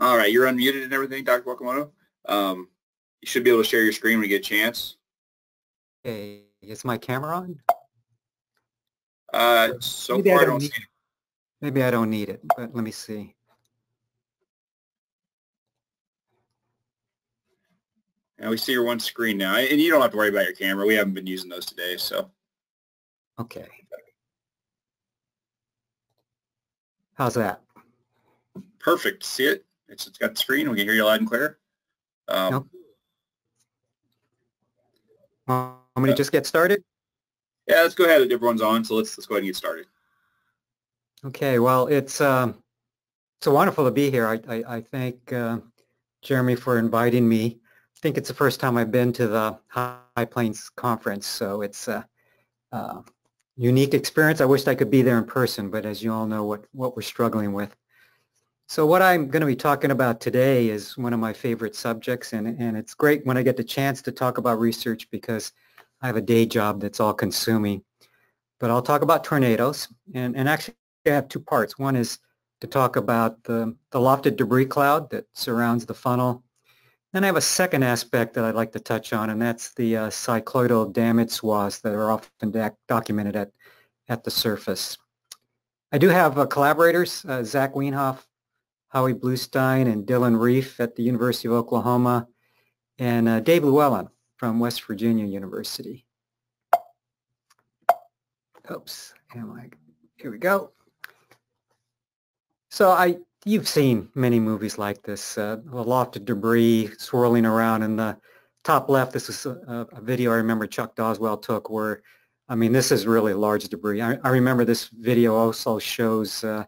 All right, you're unmuted and everything, Dr. Wakimoto. Um, you should be able to share your screen when you get a chance. Okay, is my camera on? Uh, so Maybe I far, I don't don't need- see. Maybe I don't need it, but let me see. And we see your one screen now, and you don't have to worry about your camera. We haven't been using those today, so Okay. How's that? perfect. See it? It's, it's got the screen. We can hear you loud and clear. Um, Nope. Want me to just get started? Yeah, let's go ahead. Everyone's on, so let's let's go ahead and get started. Okay, well, it's um, so wonderful to be here. I, I, I thank uh, Jeremy for inviting me. I think it's the first time I've been to the High Plains Conference, so it's a, a unique experience. I wished I could be there in person, but as you all know, what, what we're struggling with. So what I'm going to be talking about today is one of my favorite subjects, and, and it's great when I get the chance to talk about research because I have a day job that's all consuming. But I'll talk about tornadoes, and, and actually I have two parts. One is to talk about the, the lofted debris cloud that surrounds the funnel. Then I have a second aspect that I'd like to touch on, and that's the uh, cycloidal damage swaths that are often doc- documented at, at the surface. I do have uh, collaborators, uh, Zach Wienhoff, Howie Bluestein, and Dylan Reif at the University of Oklahoma, and uh, Dave Lewellen from West Virginia University. Oops, am I, here we go. So I, you've seen many movies like this, uh, a of debris swirling around in the top left. This is a, a video I remember Chuck Doswell took where, I mean, this is really large debris. I, I remember this video also shows uh,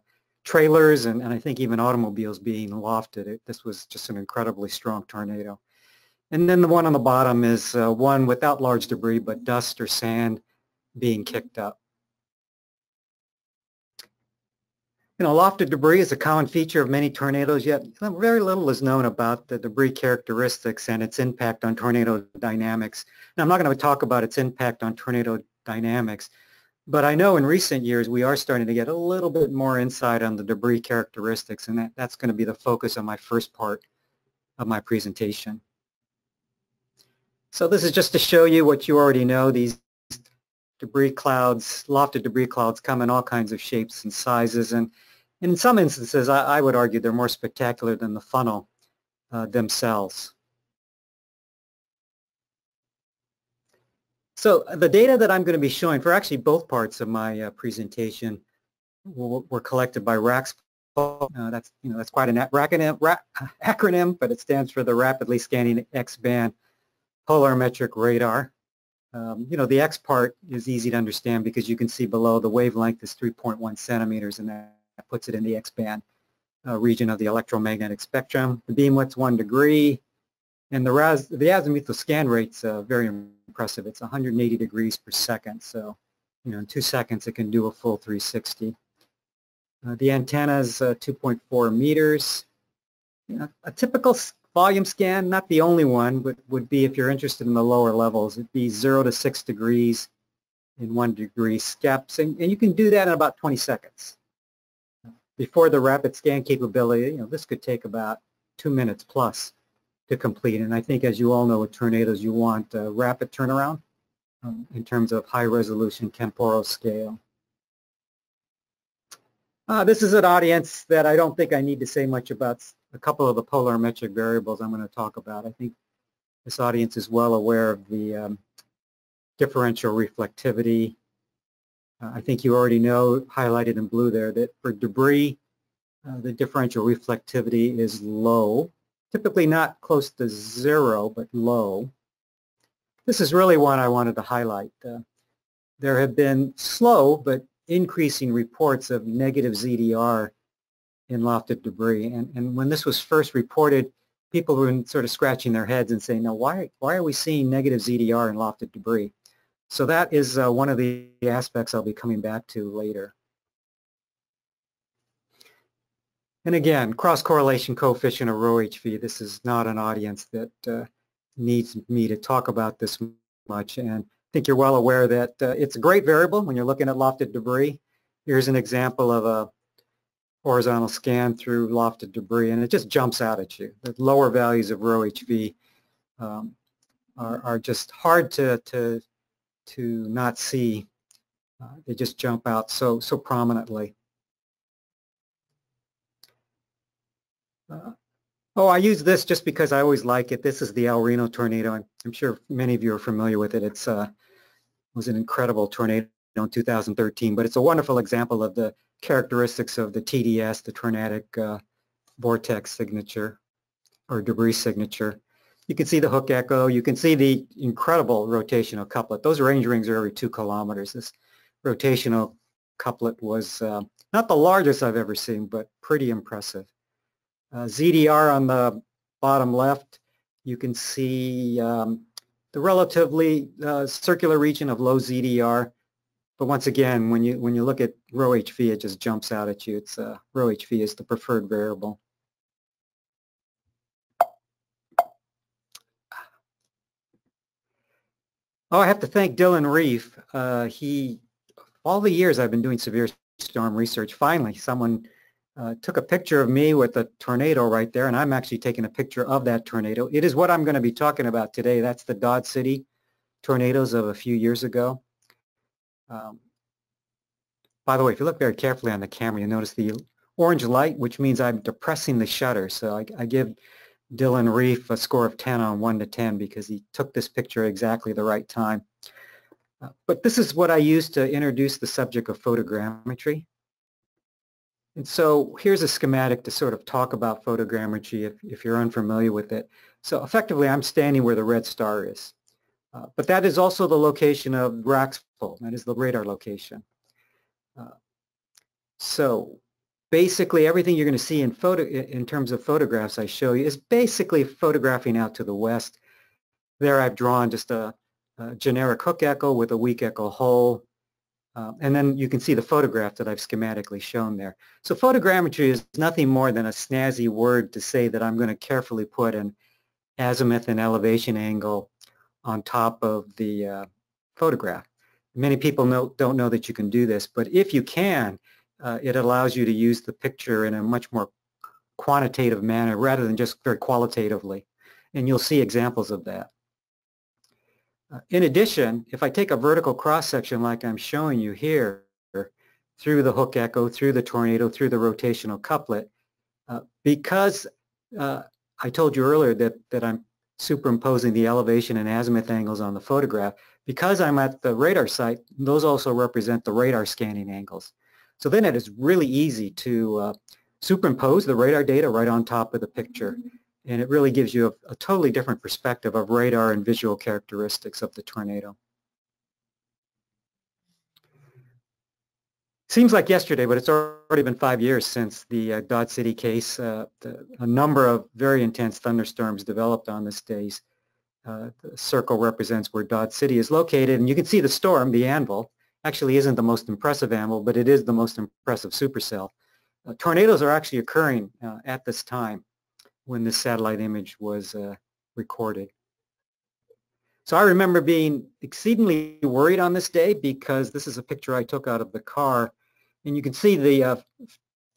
trailers and, and I think even automobiles being lofted. It, this was just an incredibly strong tornado. And then the one on the bottom is uh, one without large debris, but dust or sand being kicked up. You know, lofted debris is a common feature of many tornadoes, yet very little is known about the debris characteristics and its impact on tornado dynamics. And I'm not going to talk about its impact on tornado dynamics, but I know in recent years we are starting to get a little bit more insight on the debris characteristics, and that, that's going to be the focus of my first part of my presentation. So this is just to show you what you already know. These debris clouds, lofted debris clouds come in all kinds of shapes and sizes, and in some instances, I, I would argue they're more spectacular than the funnel uh, themselves. So the data that I'm going to be showing for actually both parts of my uh, presentation were, collected by RaXPol. Uh, that's you know that's quite an acronym, acronym, but it stands for the Rapidly Scanning X-band Polarimetric Radar. Um, you know, the X part is easy to understand because you can see below the wavelength is 3.1 centimeters, and that puts it in the X-band uh, region of the electromagnetic spectrum. The beam width's one degree, and the, raz the azimuthal scan rate's uh, very impressive. It's 180 degrees per second, so you know, in two seconds it can do a full 360. Uh, the antenna is uh, 2.4 meters. You know, a typical volume scan, not the only one, but would be if you're interested in the lower levels. It'd be 0 to 6 degrees in 1 degree steps, and, and you can do that in about 20 seconds. Before the rapid scan capability, you know, this could take about two minutes plus to complete. And I think, as you all know, with tornadoes, you want rapid turnaround um, in terms of high resolution temporal scale. Uh, this is an audience that I don't think I need to say much about a couple of the polarimetric variables I'm going to talk about. I think this audience is well aware of the um, differential reflectivity. Uh, I think you already know, highlighted in blue there, that for debris, uh, the differential reflectivity is low, typically not close to zero, but low. This is really one I wanted to highlight. Uh, there have been slow but increasing reports of negative ZDR in lofted debris. And, and when this was first reported, people were sort of scratching their heads and saying, now why, why are we seeing negative ZDR in lofted debris? So that is uh, one of the aspects I'll be coming back to later. And again, cross-correlation coefficient of rho HV, this is not an audience that uh, needs me to talk about this much. And I think you're well aware that uh, it's a great variable when you're looking at lofted debris. Here's an example of a horizontal scan through lofted debris, and it just jumps out at you. The lower values of rho HV um, are, are just hard to, to, to not see. Uh, they just jump out so, so prominently. Uh, oh, I use this just because I always like it. This is the El Reno tornado. I'm, I'm sure many of you are familiar with it. It's uh, was an incredible tornado in 2013, but it's a wonderful example of the characteristics of the TDS, the tornadic uh, vortex signature or debris signature. You can see the hook echo. You can see the incredible rotational couplet. Those range rings are every two kilometers. This rotational couplet was uh, not the largest I've ever seen, but pretty impressive. Uh, ZDR on the bottom left, you can see um, the relatively uh, circular region of low ZDR. But once again, when you when you look at rho HV, it just jumps out at you. It's uh, rho HV is the preferred variable. Oh, I have to thank Dylan Reif. Uh, he, all the years I've been doing severe storm research, finally someone uh, took a picture of me with a tornado right there, and I'm actually taking a picture of that tornado. It is what I'm going to be talking about today. That's the Dodge City tornadoes of a few years ago. Um, by the way, if you look very carefully on the camera, you notice the orange light, which means I'm depressing the shutter. So I, I give Dylan Reif a score of 10 on 1 to 10 because he took this picture exactly the right time. Uh, but this is what I use to introduce the subject of photogrammetry. And so here's a schematic to sort of talk about photogrammetry if, if you're unfamiliar with it. So effectively, I'm standing where the red star is. Uh, but that is also the location of Raxpol. That is the radar location. Uh, so basically everything you're going to see in photo in terms of photographs I show you is basically photographing out to the west. There I've drawn just a, a generic hook echo with a weak echo hole. Um, and then you can see the photograph that I've schematically shown there. So photogrammetry is nothing more than a snazzy word to say that I'm going to carefully put an azimuth and elevation angle on top of the uh, photograph. Many people know, don't know that you can do this, but if you can, uh, it allows you to use the picture in a much more quantitative manner rather than just very qualitatively. And you'll see examples of that. Uh, in addition, if I take a vertical cross-section like I'm showing you here, through the hook echo, through the tornado, through the rotational couplet, uh, because uh, I told you earlier that, that I'm superimposing the elevation and azimuth angles on the photograph, because I'm at the radar site, those also represent the radar scanning angles. So then it is really easy to uh, superimpose the radar data right on top of the picture. And it really gives you a, a totally different perspective of radar and visual characteristics of the tornado. Seems like yesterday, but it's already been five years since the uh, Dodge City case. Uh, the, a number of very intense thunderstorms developed on this days. Uh, the circle represents where Dodge City is located, and you can see the storm, the anvil, actually isn't the most impressive anvil, but it is the most impressive supercell. Uh, tornadoes are actually occurring uh, at this time when this satellite image was uh, recorded. So I remember being exceedingly worried on this day because this is a picture I took out of the car and you can see the uh,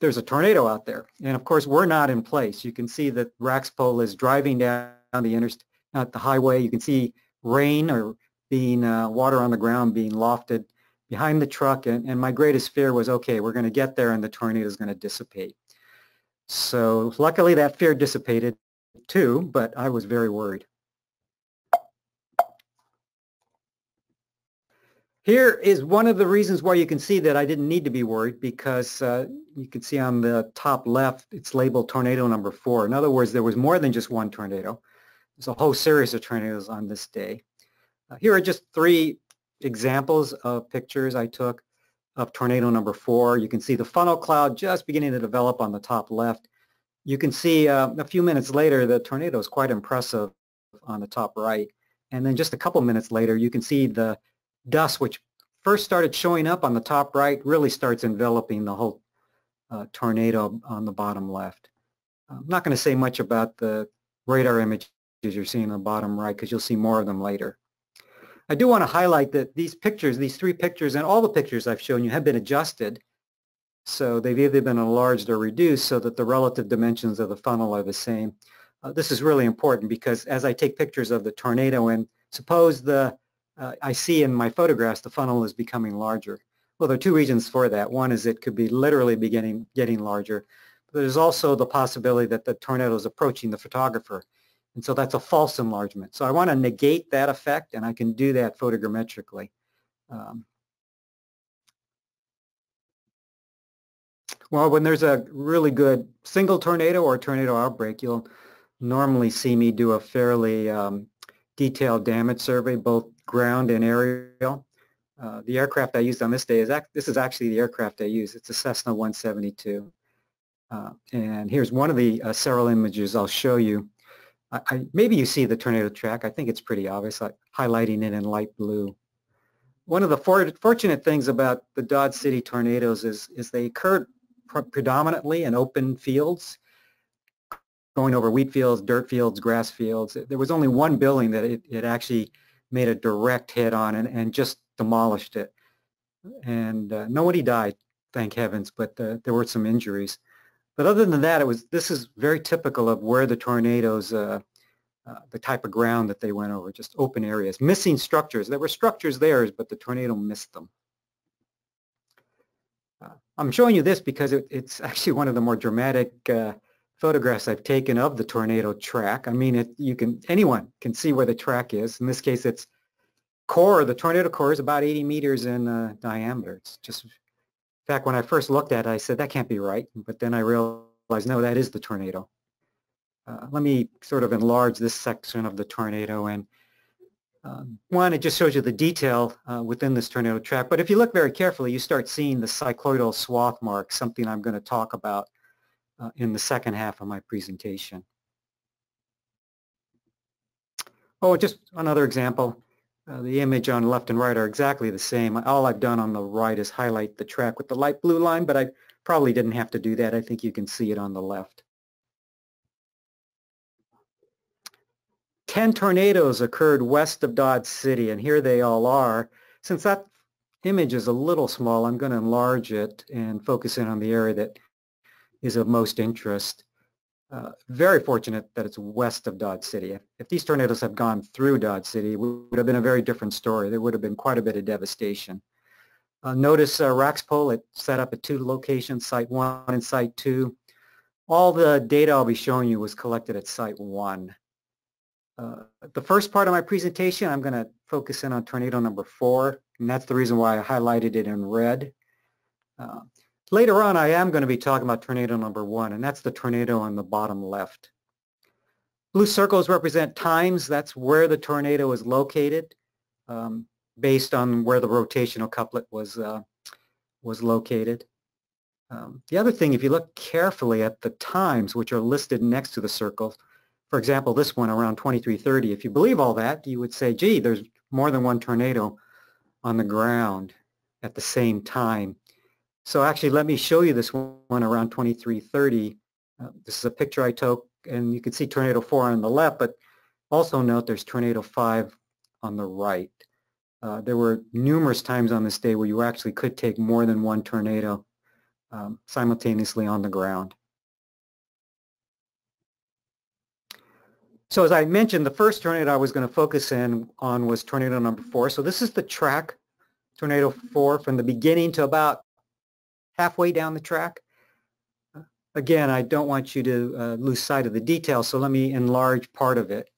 there's a tornado out there. And of course, we're not in place. You can see that Raxpol is driving down the interstate, not the highway. You can see rain or being uh, water on the ground being lofted behind the truck, and, and my greatest fear was, okay, we're going to get there and the tornado is going to dissipate. So luckily that fear dissipated too, but I was very worried. Here is one of the reasons why you can see that I didn't need to be worried because uh, you can see on the top left, it's labeled tornado number four. In other words, there was more than just one tornado. There's a whole series of tornadoes on this day. Uh, here are just three examples of pictures I took of tornado number four. You can see the funnel cloud just beginning to develop on the top left. You can see uh, a few minutes later the tornado is quite impressive on the top right. And then just a couple minutes later you can see the dust which first started showing up on the top right really starts enveloping the whole uh, tornado on the bottom left. I'm not going to say much about the radar images you're seeing on the bottom right because you'll see more of them later. I do want to highlight that these pictures, these three pictures, and all the pictures I've shown you have been adjusted So they've either been enlarged or reduced so that the relative dimensions of the funnel are the same. Uh, this is really important because as I take pictures of the tornado and suppose the uh, I see in my photographs the funnel is becoming larger. Well, there are two reasons for that. One is it could be literally beginning getting larger. But there's also the possibility that the tornado is approaching the photographer. And so that's a false enlargement. So I want to negate that effect, and I can do that photogrammetrically. Um, well, when there's a really good single tornado or tornado outbreak, you'll normally see me do a fairly um, detailed damage survey, both ground and aerial. Uh, the aircraft I used on this day is this is actually the aircraft I use. It's a Cessna 172. Uh, and here's one of the uh, several images I'll show you. I, I, maybe you see the tornado track. I think it's pretty obvious, like highlighting it in light blue. One of the for fortunate things about the Dodge City tornadoes is, is they occurred predominantly in open fields going over wheat fields, dirt fields, grass fields. There was only one building that it, it actually made a direct hit on and, and just demolished it. And uh, nobody died, thank heavens, but uh, there were some injuries. But other than that, it was this is very typical of where the tornadoes, uh, uh the type of ground that they went over, just open areas, missing structures. There were structures there, but the tornado missed them. Uh, I'm showing you this because it, it's actually one of the more dramatic uh, photographs I've taken of the tornado track. I mean, it, you can anyone can see where the track is. In this case, it's core. The tornado core is about 80 meters in uh, diameter. It's just, in fact, when I first looked at it, I said that can't be right. But then I realized, no, that is the tornado. Uh, let me sort of enlarge this section of the tornado and um, one, it just shows you the detail uh, within this tornado track. But if you look very carefully, you start seeing the cycloidal swath mark, something I'm going to talk about uh, in the second half of my presentation. Oh, just another example. Uh, the image on left and right are exactly the same. All I've done on the right is highlight the track with the light blue line, but I probably didn't have to do that. I think you can see it on the left. Ten tornadoes occurred west of Dodge City, and here they all are. Since that image is a little small, I'm going to enlarge it and focus in on the area that is of most interest. Uh, very fortunate that it's west of Dodge City. If, if, these tornadoes had gone through Dodge City, it would have been a very different story. There would have been quite a bit of devastation. Uh, notice uh, RAXPOL, it set up at two locations, Site 1 and Site 2. All the data I'll be showing you was collected at Site 1. Uh, the first part of my presentation, I'm going to focus in on tornado number 4, and that's the reason why I highlighted it in red. Later on, I am going to be talking about tornado number one, and that's the tornado on the bottom left. Blue circles represent times. That's where the tornado is located um, based on where the rotational couplet was, uh, was located. Um, the other thing, if you look carefully at the times which are listed next to the circles, for example, this one around 2330, if you believe all that, you would say, gee, there's more than one tornado on the ground at the same time. So actually, let me show you this one around 2330. Uh, this is a picture I took, and you can see tornado 4 on the left, but also note there's tornado 5 on the right. Uh, there were numerous times on this day where you actually could take more than one tornado um, simultaneously on the ground. So as I mentioned, the first tornado I was going to focus in on was tornado number four. So this is the track, tornado four, from the beginning to about halfway down the track. Again, I don't want you to uh, lose sight of the details, so let me enlarge part of it.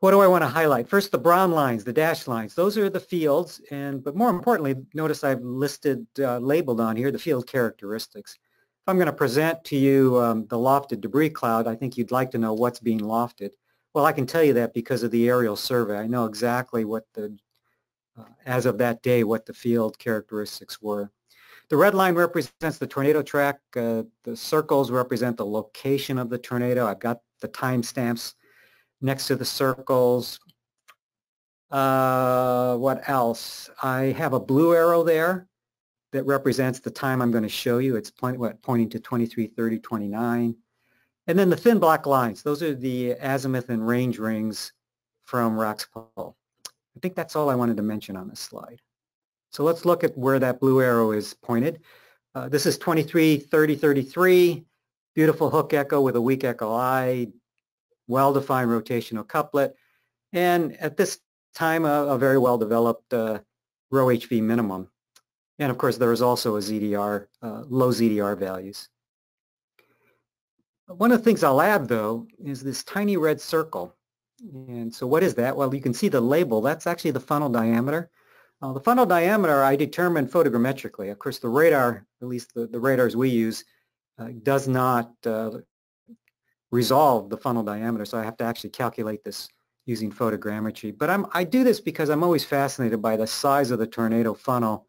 What do I want to highlight? First, the brown lines, the dashed lines. Those are the fields, and but more importantly, notice I've listed, uh, labeled on here, the field characteristics. If I'm going to present to you um, the lofted debris cloud, I think you'd like to know what's being lofted. Well, I can tell you that because of the aerial survey. I know exactly what the, uh, as of that day, what the field characteristics were. The red line represents the tornado track. Uh, the circles represent the location of the tornado. I've got the timestamps next to the circles. Uh, what else? I have a blue arrow there that represents the time I'm going to show you. It's point, what, pointing to 2330, 29. And then the thin black lines, those are the azimuth and range rings from RAXPOL. I think that's all I wanted to mention on this slide. So let's look at where that blue arrow is pointed. Uh, this is 233033, beautiful hook echo with a weak echo eye, well-defined rotational couplet, and at this time a, a very well-developed uh, rho HV minimum. And of course there is also a ZDR, uh, low ZDR values. One of the things I'll add though is this tiny red circle. And so what is that? Well, you can see the label. That's actually the funnel diameter. Uh, the funnel diameter I determined photogrammetrically. Of course, the radar, at least the, the radars we use, uh, does not uh, resolve the funnel diameter, so I have to actually calculate this using photogrammetry. But I'm, I do this because I'm always fascinated by the size of the tornado funnel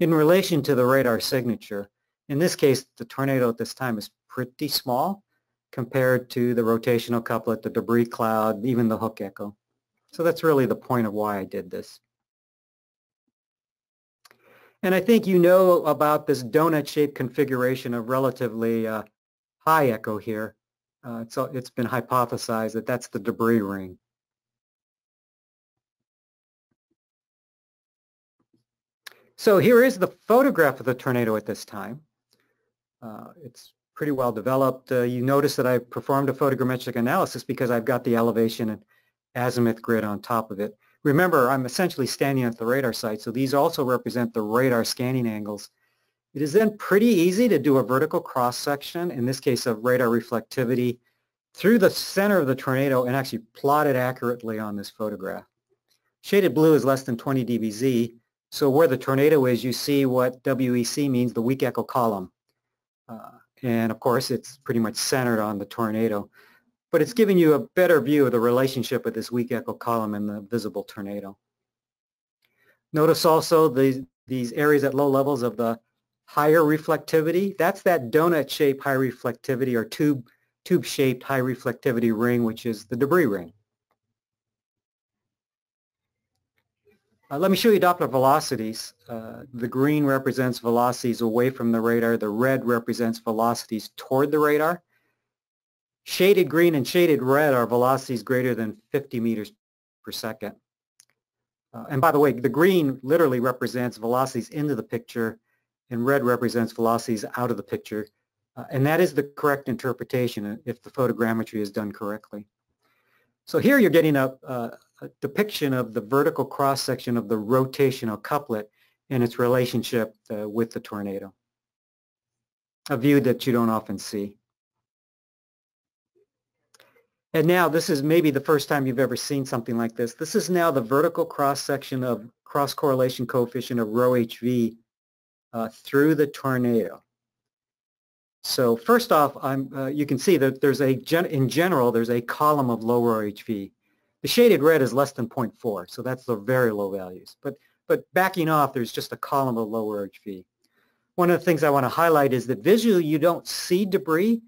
in relation to the radar signature. In this case, the tornado at this time is pretty small compared to the rotational couplet, the debris cloud, even the hook echo. So that's really the point of why I did this. And I think you know about this donut-shaped configuration of relatively uh, high echo here. Uh, it's, it's been hypothesized that that's the debris ring. So here is the photograph of the tornado at this time. Uh, it's pretty well developed. Uh, you notice that I performed a photogrammetric analysis because I've got the elevation and azimuth grid on top of it. Remember, I'm essentially standing at the radar site, so these also represent the radar scanning angles. It is then pretty easy to do a vertical cross-section, in this case of radar reflectivity, through the center of the tornado and actually plot it accurately on this photograph. Shaded blue is less than 20 dBz, so where the tornado is, you see what WEC means, the weak echo column. Uh, and of course, it's pretty much centered on the tornado but it's giving you a better view of the relationship with this weak echo column and the visible tornado. Notice also the, these areas at low levels of the higher reflectivity. That's that donut-shaped high reflectivity or tube, tube-shaped high reflectivity ring, which is the debris ring. Uh, let me show you Doppler velocities. Uh, the green represents velocities away from the radar. The red represents velocities toward the radar. Shaded green and shaded red are velocities greater than 50 meters per second. Uh, and by the way, the green literally represents velocities into the picture and red represents velocities out of the picture. Uh, and that is the correct interpretation uh, if the photogrammetry is done correctly. So here you're getting a, a, depiction of the vertical cross-section of the rotational couplet and its relationship uh, with the tornado. A view that you don't often see. And now this is maybe the first time you've ever seen something like this. This is now the vertical cross-section of cross-correlation coefficient of rho HV uh, through the tornado. So first off, uh, you can see that there's a, gen in general, there's a column of low rho HV. The shaded red is less than 0.4, so that's the very low values. But, but backing off, there's just a column of low rho HV. One of the things I want to highlight is that visually you don't see debris,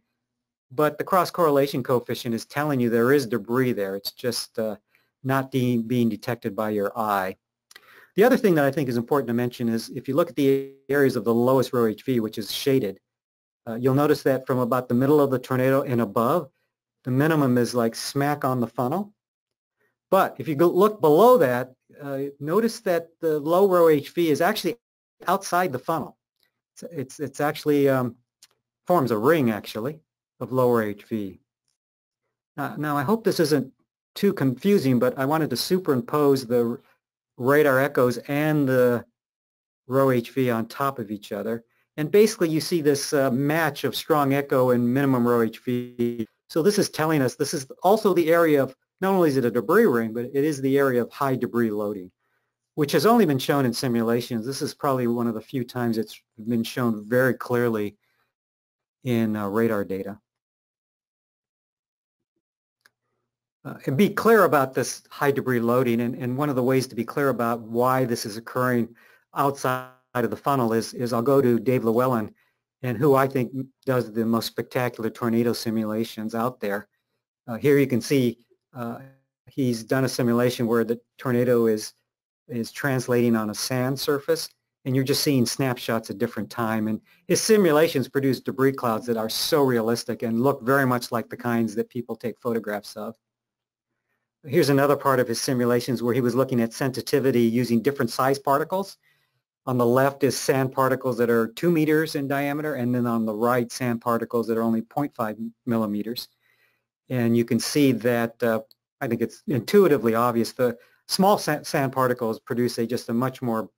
but the cross-correlation coefficient is telling you there is debris there. It's just uh, not being, being detected by your eye. The other thing that I think is important to mention is if you look at the areas of the lowest rho HV, which is shaded, uh, you'll notice that from about the middle of the tornado and above, the minimum is like smack on the funnel. But if you go look below that, uh, notice that the low rho HV is actually outside the funnel. It's, it's, it's actually um, forms a ring actually of lower HV. Uh, now I hope this isn't too confusing, but I wanted to superimpose the radar echoes and the rho HV on top of each other. And basically you see this uh, match of strong echo and minimum rho HV. So this is telling us this is also the area of, not only is it a debris ring, but it is the area of high debris loading, which has only been shown in simulations. This is probably one of the few times it's been shown very clearly in uh, radar data. Uh, and be clear about this high debris loading. And, and one of the ways to be clear about why this is occurring outside of the funnel is, is I'll go to Dave Lewellen, and who I think does the most spectacular tornado simulations out there. Uh, here you can see uh, he's done a simulation where the tornado is is translating on a sand surface and you're just seeing snapshots at different time and his simulations produce debris clouds that are so realistic and look very much like the kinds that people take photographs of. Here's another part of his simulations where he was looking at sensitivity using different size particles. On the left is sand particles that are 2 meters in diameter, and then on the right, sand particles that are only 0.5 millimeters. And you can see that, uh, I think it's intuitively obvious, the small sand particles produce a, just a much more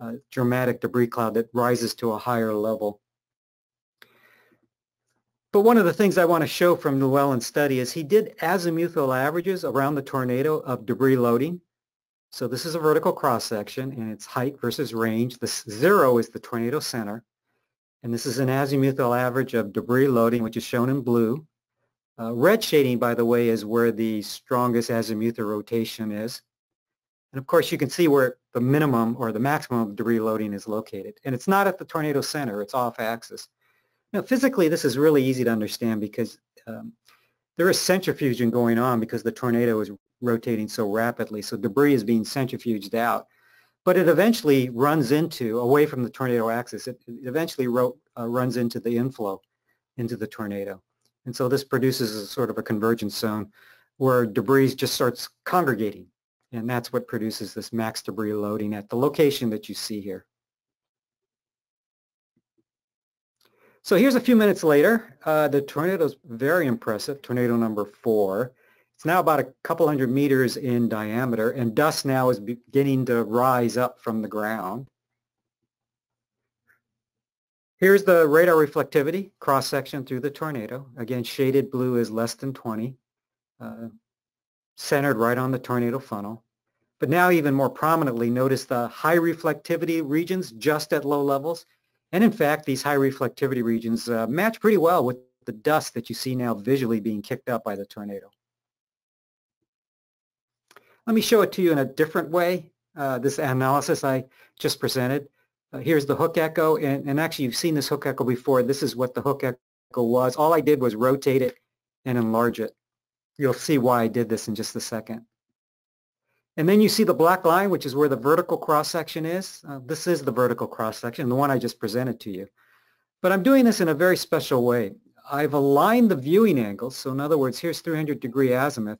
uh, dramatic debris cloud that rises to a higher level. But one of the things I want to show from Lewellen's study is he did azimuthal averages around the tornado of debris loading. So this is a vertical cross-section and it's height versus range. This zero is the tornado center. And this is an azimuthal average of debris loading, which is shown in blue. Uh, red shading, by the way, is where the strongest azimuthal rotation is. And of course, you can see where the minimum or the maximum of debris loading is located. And it's not at the tornado center, it's off axis. Now, physically, this is really easy to understand because um, there is centrifuging going on because the tornado is rotating so rapidly. So debris is being centrifuged out. But it eventually runs into, away from the tornado axis, it, eventually ro uh, runs into the inflow into the tornado. And so this produces a sort of a convergence zone where debris just starts congregating. And that's what produces this max debris loading at the location that you see here. So here's a few minutes later. Uh, the tornado is very impressive, tornado number four. It's now about a couple hundred meters in diameter, and dust now is beginning to rise up from the ground. Here's the radar reflectivity cross-section through the tornado. Again, shaded blue is less than 20, uh, centered right on the tornado funnel. But now even more prominently, notice the high reflectivity regions just at low levels. And in fact, these high reflectivity regions uh, match pretty well with the dust that you see now visually being kicked up by the tornado. Let me show it to you in a different way. Uh, this analysis I just presented. Uh, here's the hook echo, and, and actually you've seen this hook echo before. This is what the hook echo was. All I did was rotate it and enlarge it. You'll see why I did this in just a second. And then you see the black line, which is where the vertical cross-section is. Uh, this is the vertical cross-section, the one I just presented to you. But I'm doing this in a very special way. I've aligned the viewing angles. So in other words, here's 300 degree azimuth.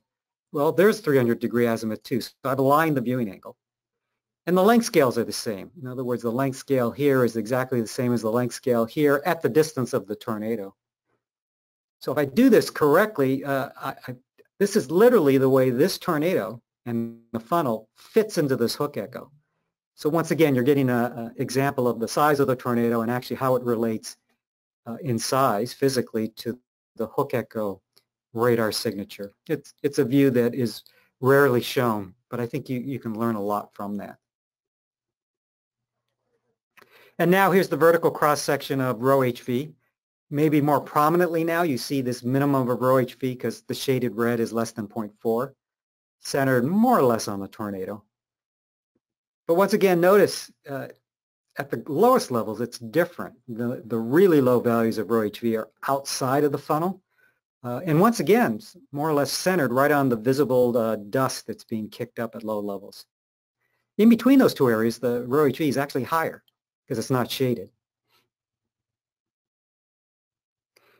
Well, there's 300 degree azimuth too. So I've aligned the viewing angle. And the length scales are the same. In other words, the length scale here is exactly the same as the length scale here at the distance of the tornado. So if I do this correctly, uh, I, I, this is literally the way this tornado and the funnel fits into this hook echo. So once again, you're getting an example of the size of the tornado and actually how it relates uh, in size physically to the hook echo radar signature. It's, it's a view that is rarely shown, but I think you, you can learn a lot from that. And now here's the vertical cross-section of rho HV. Maybe more prominently now, you see this minimum of rho HV because the shaded red is less than 0.4 centered more or less on the tornado. But once again, notice uh, at the lowest levels, it's different. The, the really low values of rho-HV are outside of the funnel. Uh, and once again, more or less centered right on the visible uh, dust that's being kicked up at low levels. In between those two areas, the rho-HV is actually higher because it's not shaded.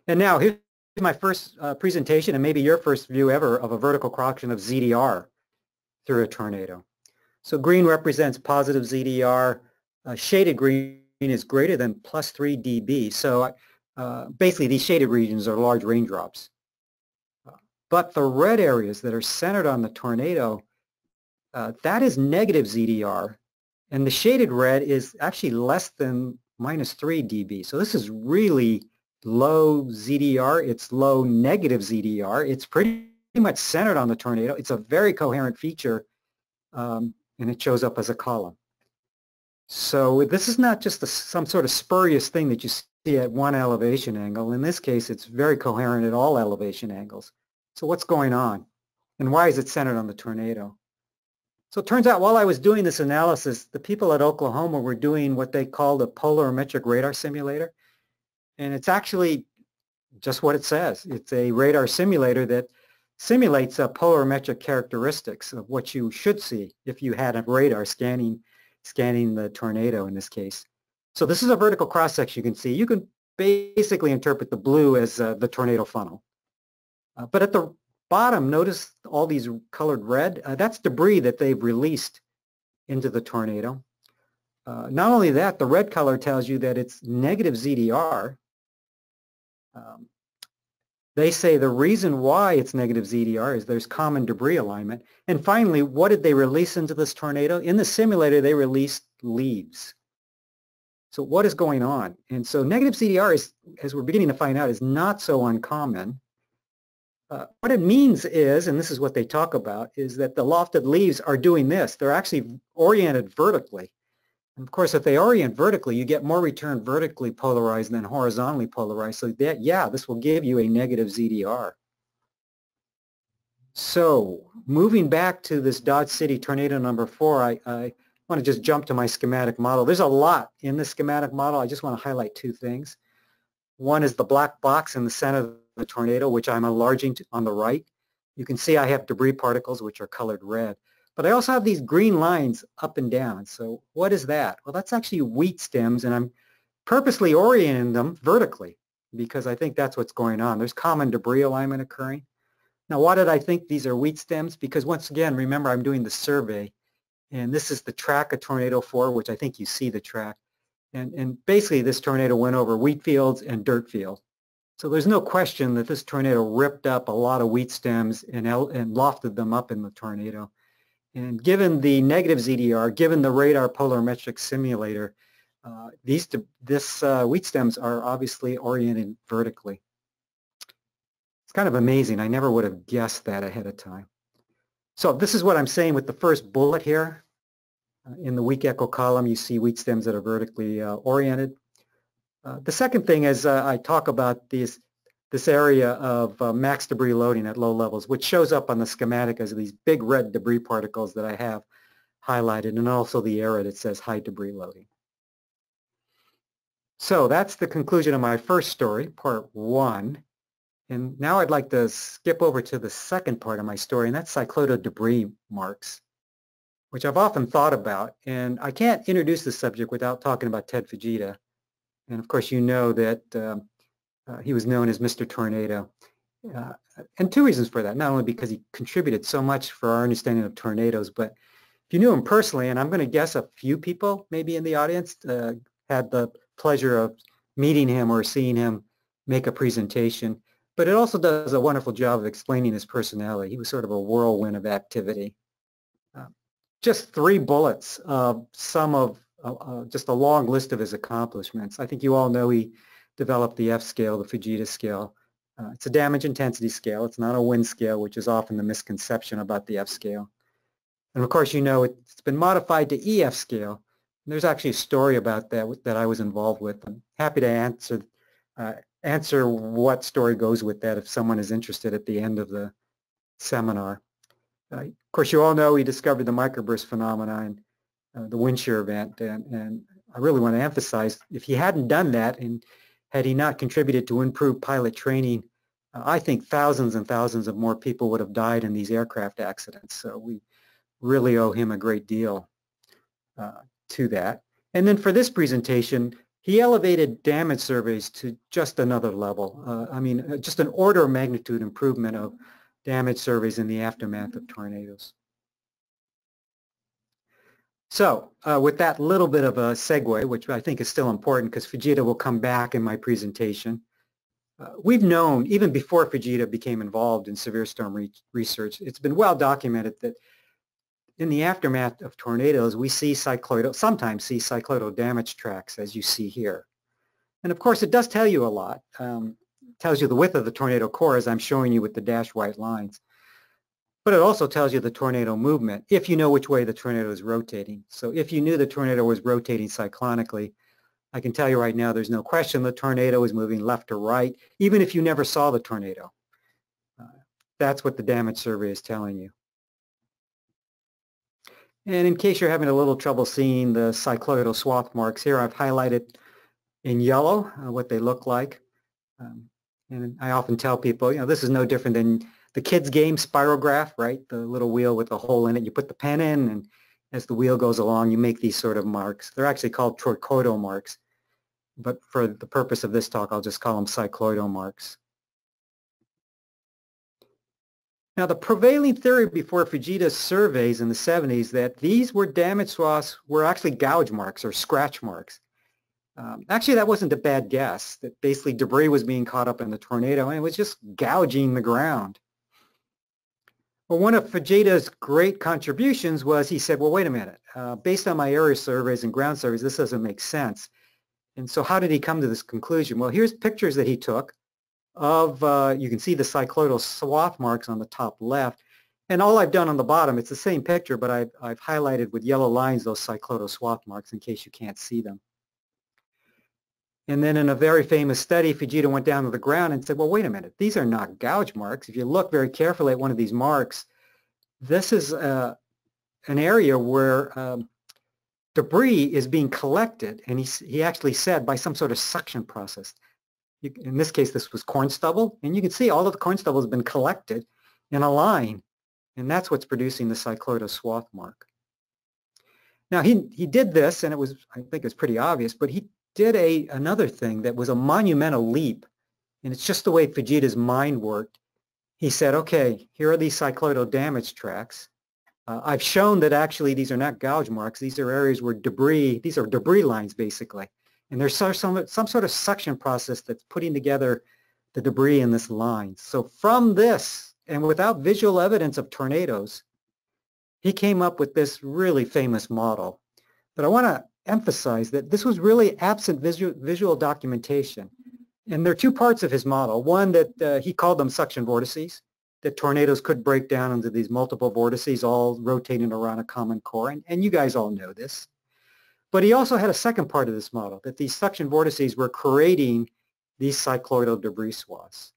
And now here's my first uh, presentation and maybe your first view ever of a vertical cross-section of ZDR through a tornado. So green represents positive ZDR. Uh, shaded green is greater than plus 3 dB. So uh, basically these shaded regions are large raindrops. But the red areas that are centered on the tornado, uh, that is negative ZDR. And the shaded red is actually less than minus 3 dB. So this is really low ZDR, it's low negative ZDR. It's pretty much centered on the tornado. It's a very coherent feature, um, and it shows up as a column. So this is not just a, some sort of spurious thing that you see at one elevation angle. In this case, it's very coherent at all elevation angles. So what's going on? And why is it centered on the tornado? So it turns out while I was doing this analysis, the people at Oklahoma were doing what they called a polarimetric radar simulator. And it's actually just what it says. It's a radar simulator that simulates a polarimetric characteristics of what you should see if you had a radar scanning scanning the tornado in this case. So this is a vertical cross-section you can see. You can basically interpret the blue as uh, the tornado funnel. Uh, but at the bottom, notice all these colored red. Uh, that's debris that they've released into the tornado. Uh, not only that, the red color tells you that it's negative ZDR. Um, they say the reason why it's negative ZDR is there's common debris alignment. And finally, what did they release into this tornado? In the simulator, they released leaves. So what is going on? And so negative ZDR is, as we're beginning to find out, is not so uncommon. Uh, what it means is, and this is what they talk about, is that the lofted leaves are doing this. They're actually oriented vertically. And of course, if they orient vertically, you get more return vertically polarized than horizontally polarized. So that, yeah, this will give you a negative ZDR. So moving back to this Dodge City tornado number four, I, I want to just jump to my schematic model. There's a lot in the schematic model. I just want to highlight two things. One is the black box in the center of the tornado, which I'm enlarging on the right. You can see I have debris particles, which are colored red. But I also have these green lines up and down. So what is that? Well, that's actually wheat stems, and I'm purposely orienting them vertically because I think that's what's going on. There's common debris alignment occurring. Now, why did I think these are wheat stems? Because once again, remember I'm doing the survey, and this is the track of Tornado 4, which I think you see the track. And, and basically, this tornado went over wheat fields and dirt fields. So there's no question that this tornado ripped up a lot of wheat stems and, and lofted them up in the tornado. And given the negative ZDR, given the radar polarimetric simulator, uh, these this uh, wheat stems are obviously oriented vertically. It's kind of amazing. I never would have guessed that ahead of time. So this is what I'm saying with the first bullet here. Uh, in the weak echo column, you see wheat stems that are vertically uh, oriented. Uh, the second thing is I talk about these this area of uh, max debris loading at low levels, which shows up on the schematic as these big red debris particles that I have highlighted, and also the area that says high debris loading. So that's the conclusion of my first story, part one. And now I'd like to skip over to the second part of my story, and that's cycloidal debris marks, which I've often thought about. And I can't introduce the subject without talking about Ted Fujita. And of course, you know that um, uh, he was known as Mr. Tornado. Uh, and two reasons for that, not only because he contributed so much for our understanding of tornadoes, but if you knew him personally, and I'm going to guess a few people maybe in the audience uh, had the pleasure of meeting him or seeing him make a presentation, but it also does a wonderful job of explaining his personality. He was sort of a whirlwind of activity. Uh, just three bullets of some of uh, uh, just a long list of his accomplishments. I think you all know he developed the F scale, the Fujita scale. Uh, it's a damage intensity scale. It's not a wind scale, which is often the misconception about the F scale. And of course, you know it's been modified to EF scale. there's actually a story about that that I was involved with. I'm happy to answer uh, answer what story goes with that if someone is interested at the end of the seminar. Uh, of course, you all know he discovered the microburst phenomenon, uh, the wind shear event, and, and I really want to emphasize if he hadn't done that and had he not contributed to improved pilot training, uh, I think thousands and thousands of more people would have died in these aircraft accidents. So we really owe him a great deal uh, to that. And then for this presentation, he elevated damage surveys to just another level. Uh, I mean, uh, just an order of magnitude improvement of damage surveys in the aftermath of tornadoes. So uh, with that little bit of a segue, which I think is still important because Fujita will come back in my presentation, uh, we've known, even before Fujita became involved in severe storm re research, it's been well documented that in the aftermath of tornadoes, we see cycloidal, sometimes see cycloidal damage tracks, as you see here. And of course, it does tell you a lot. Um, tells you the width of the tornado core, as I'm showing you with the dashed white lines. But it also tells you the tornado movement if you know which way the tornado is rotating. So if you knew the tornado was rotating cyclonically, I can tell you right now there's no question the tornado is moving left to right, even if you never saw the tornado. Uh, that's what the damage survey is telling you. And in case you're having a little trouble seeing the cycloidal swath marks here, I've highlighted in yellow uh, what they look like. Um, and I often tell people, you know, this is no different than the kids game spirograph, right? The little wheel with the hole in it. You put the pen in and as the wheel goes along, you make these sort of marks. They're actually called trochoidal marks. But for the purpose of this talk, I'll just call them cycloidal marks. Now, the prevailing theory before Fujita's surveys in the 70s that these were damage swaths were actually gouge marks or scratch marks. Um, actually, that wasn't a bad guess, that basically debris was being caught up in the tornado and it was just gouging the ground. Well, one of Fujita's great contributions was he said, well, wait a minute, uh, based on my area surveys and ground surveys, this doesn't make sense. And so how did he come to this conclusion? Well, here's pictures that he took of, uh, you can see the cycloidal swath marks on the top left. And all I've done on the bottom, it's the same picture, but I've, I've highlighted with yellow lines those cycloidal swath marks in case you can't see them. And then in a very famous study, Fujita went down to the ground and said, well, wait a minute, these are not gouge marks. If you look very carefully at one of these marks, this is uh, an area where um, debris is being collected, and he, he actually said by some sort of suction process. You, in this case, this was corn stubble, and you can see all of the corn stubble has been collected in a line, and that's what's producing the cycloidal swath mark. Now, he, he did this, and it was, I think it's pretty obvious, but he did a, another thing that was a monumental leap, and it's just the way Fujita's mind worked. He said, okay, here are these cycloidal damage tracks. Uh, I've shown that actually these are not gouge marks. These are areas where debris, these are debris lines basically. And there's some, some sort of suction process that's putting together the debris in this line. So from this, and without visual evidence of tornadoes, he came up with this really famous model. But I want to emphasize that this was really absent visual, visual documentation. And there are two parts of his model. One that uh, he called them suction vortices, that tornadoes could break down into these multiple vortices all rotating around a common core. And, and you guys all know this. But he also had a second part of this model, that these suction vortices were creating these cycloidal debris swaths.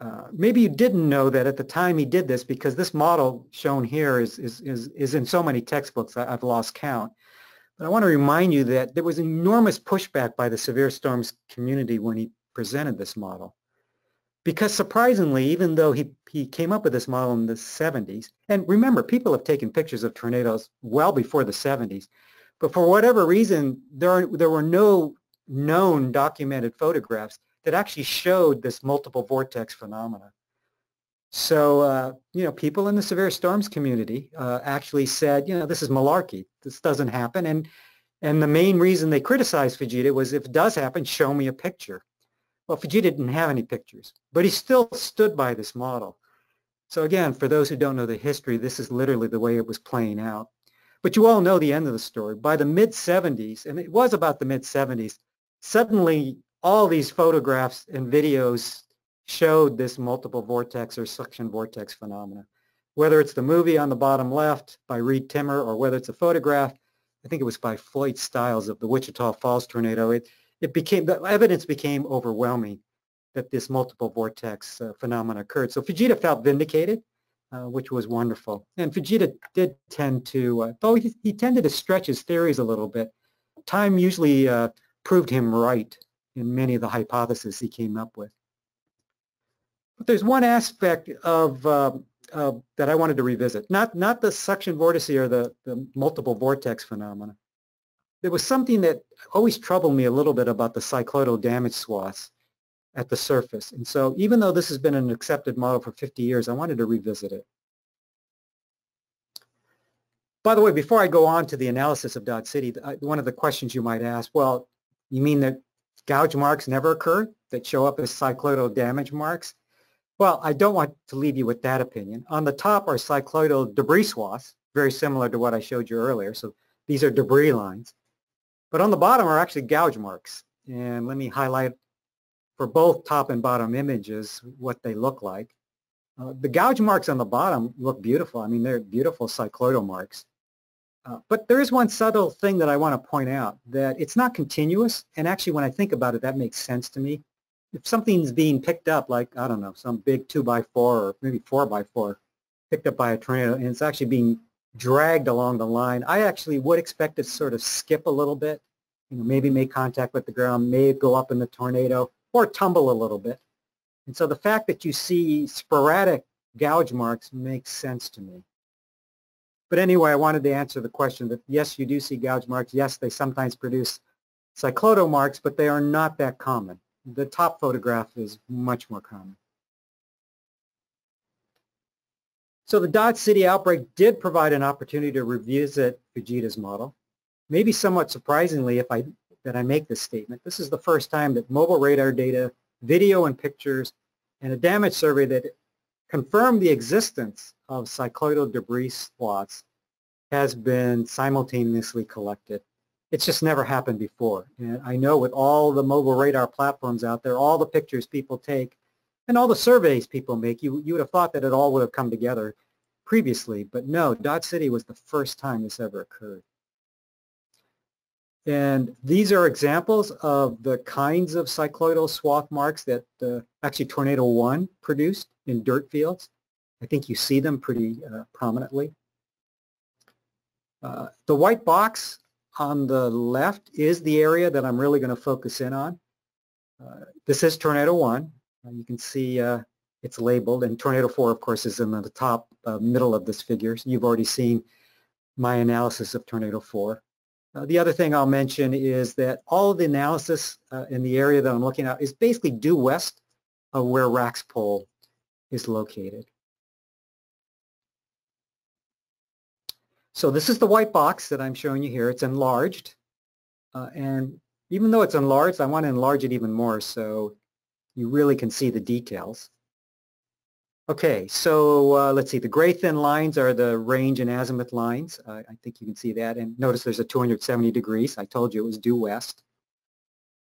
Uh, maybe you didn't know that at the time he did this because this model shown here is, is, is, is in so many textbooks I've lost count. But I want to remind you that there was enormous pushback by the severe storms community when he presented this model. Because surprisingly, even though he, he came up with this model in the 70s, and remember, people have taken pictures of tornadoes well before the 70s, but for whatever reason, there, there were no known documented photographs that actually showed this multiple vortex phenomena. So, uh, you know, people in the severe storms community uh, actually said, you know, this is malarkey. This doesn't happen. And, and the main reason they criticized Fujita was if it does happen, show me a picture. Well, Fujita didn't have any pictures, but he still stood by this model. So again, for those who don't know the history, this is literally the way it was playing out. But you all know the end of the story. By the mid-70s, and it was about the mid-70s, suddenly all these photographs and videos showed this multiple vortex or suction vortex phenomena. Whether it's the movie on the bottom left by Reed Timmer or whether it's a photograph, I think it was by Floyd Stiles of the Wichita Falls tornado, it, it became, the evidence became overwhelming that this multiple vortex uh, phenomenon occurred. So Fujita felt vindicated, uh, which was wonderful. And Fujita did tend to, uh, though he, he, tended to stretch his theories a little bit, time usually uh, proved him right in many of the hypotheses he came up with. But there's one aspect of uh, that I wanted to revisit, not, not the suction vortice or the, the multiple vortex phenomena, there was something that always troubled me a little bit about the cycloidal damage swaths at the surface. And so even though this has been an accepted model for 50 years, I wanted to revisit it. By the way, before I go on to the analysis of Dodge City, one of the questions you might ask, well, you mean that gouge marks never occur that show up as cycloidal damage marks? Well, I don't want to leave you with that opinion. On the top are cycloidal debris swaths, very similar to what I showed you earlier. So these are debris lines. But on the bottom are actually gouge marks. And let me highlight for both top and bottom images what they look like. Uh, the gouge marks on the bottom look beautiful. I mean, they're beautiful cycloidal marks. Uh, but there is one subtle thing that I want to point out, that it's not continuous. And actually, when I think about it, that makes sense to me. If something's being picked up, like, I don't know, some big 2 by 4 or maybe 4 by 4 picked up by a tornado, and it's actually being dragged along the line. I actually would expect it to sort of skip a little bit, you know, maybe make contact with the ground, may go up in the tornado, or tumble a little bit. And so the fact that you see sporadic gouge marks makes sense to me. But anyway, I wanted to answer the question that yes, you do see gouge marks. Yes, they sometimes produce cycloidal marks, but they are not that common. The top photograph is much more common. So the Dodge City outbreak did provide an opportunity to revisit Fujita's model. Maybe somewhat surprisingly if I, that I make this statement, this is the first time that mobile radar data, video and pictures, and a damage survey that confirmed the existence of cycloidal debris swaths has been simultaneously collected. It's just never happened before. And I know with all the mobile radar platforms out there, all the pictures people take, and all the surveys people make, you, you would have thought that it all would have come together previously. But no, Dodge City was the first time this ever occurred. And these are examples of the kinds of cycloidal swath marks that uh, actually Tornado 1 produced in dirt fields. I think you see them pretty uh, prominently. Uh, the white box on the left is the area that I'm really going to focus in on. Uh, this is Tornado 1. Uh, you can see uh, it's labeled, and Tornado 4, of course, is in the top middle of this figure. So you've already seen my analysis of Tornado 4. Uh, the other thing I'll mention is that all of the analysis uh, in the area that I'm looking at is basically due west of where RaXPol is located. So this is the white box that I'm showing you here. It's enlarged. Uh, and even though it's enlarged, I want to enlarge it even more so you really can see the details. Okay, so uh, let's see. The gray thin lines are the range and azimuth lines. Uh, I think you can see that. And notice there's a 270 degrees. I told you it was due west.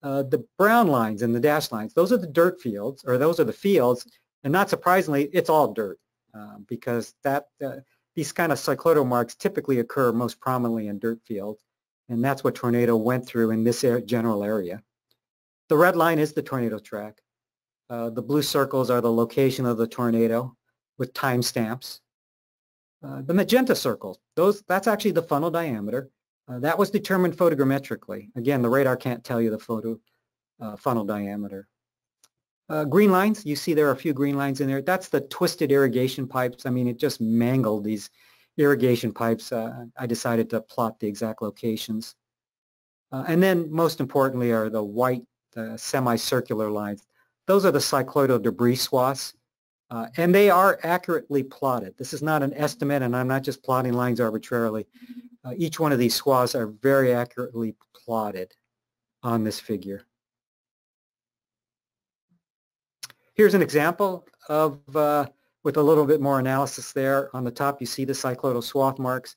Uh, the brown lines and the dashed lines, those are the dirt fields, or those are the fields. And not surprisingly, it's all dirt um, because that uh, these kind of cycloidal marks typically occur most prominently in dirt fields. And that's what tornado went through in this general area. The red line is the tornado track. Uh, the blue circles are the location of the tornado with timestamps. Uh, the magenta circles, those, that's actually the funnel diameter. Uh, that was determined photogrammetrically. Again, the radar can't tell you the photo uh, funnel diameter. Uh, green lines, you see there are a few green lines in there. That's the twisted irrigation pipes. I mean, it just mangled these irrigation pipes. I decided to plot the exact locations. and then most importantly are the white semicircular lines. Those are the cycloidal debris swaths, uh, and they are accurately plotted. This is not an estimate, and I'm not just plotting lines arbitrarily. Uh, each one of these swaths are very accurately plotted on this figure. Here's an example of, uh, with a little bit more analysis there. On the top, you see the cycloidal swath marks.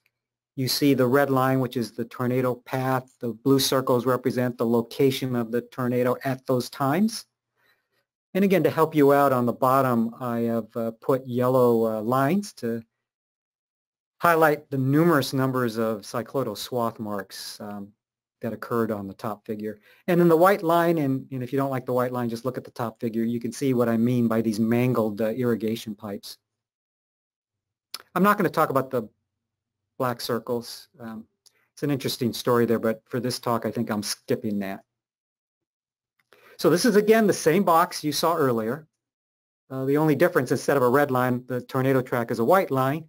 You see the red line, which is the tornado path. The blue circles represent the location of the tornado at those times. And again, to help you out on the bottom, I have uh, put yellow uh, lines to highlight the numerous numbers of cycloidal swath marks um, that occurred on the top figure. And then the white line, and, and, if you don't like the white line, just look at the top figure. You can see what I mean by these mangled uh, irrigation pipes. I'm not going to talk about the black circles. Um, it's an interesting story there, but for this talk, I think I'm skipping that. So this is again the same box you saw earlier. Uh, the only difference, instead of a red line, the tornado track is a white line.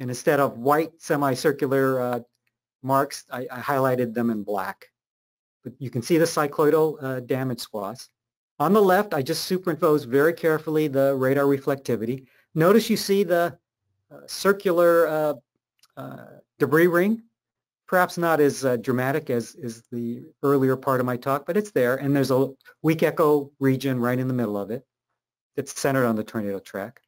And instead of white semicircular uh, marks, I, I, highlighted them in black. But you can see the cycloidal uh, damage swaths. On the left, I just superimposed very carefully the radar reflectivity. Notice you see the uh, circular uh, uh, debris ring perhaps not as uh, dramatic as, as the earlier part of my talk, but it's there. And there's a weak echo region right in the middle of it that's centered on the tornado track.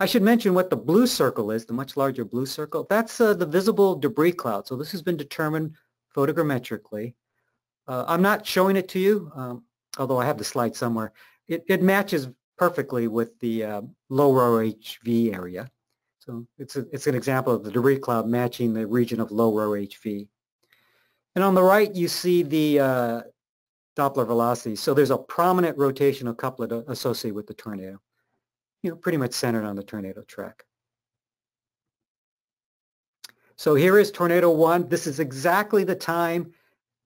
I should mention what the blue circle is, the much larger blue circle. That's uh, the visible debris cloud. So this has been determined photogrammetrically. Uh, I'm not showing it to you, um, although I have the slide somewhere. It, it matches perfectly with the uh, low RhoHV area. So it's, a, it's an example of the debris cloud matching the region of low RhoHV. And on the right, you see the uh, Doppler velocity. So there's a prominent rotational couplet associated with the tornado, you know, pretty much centered on the tornado track. So here is tornado one. This is exactly the time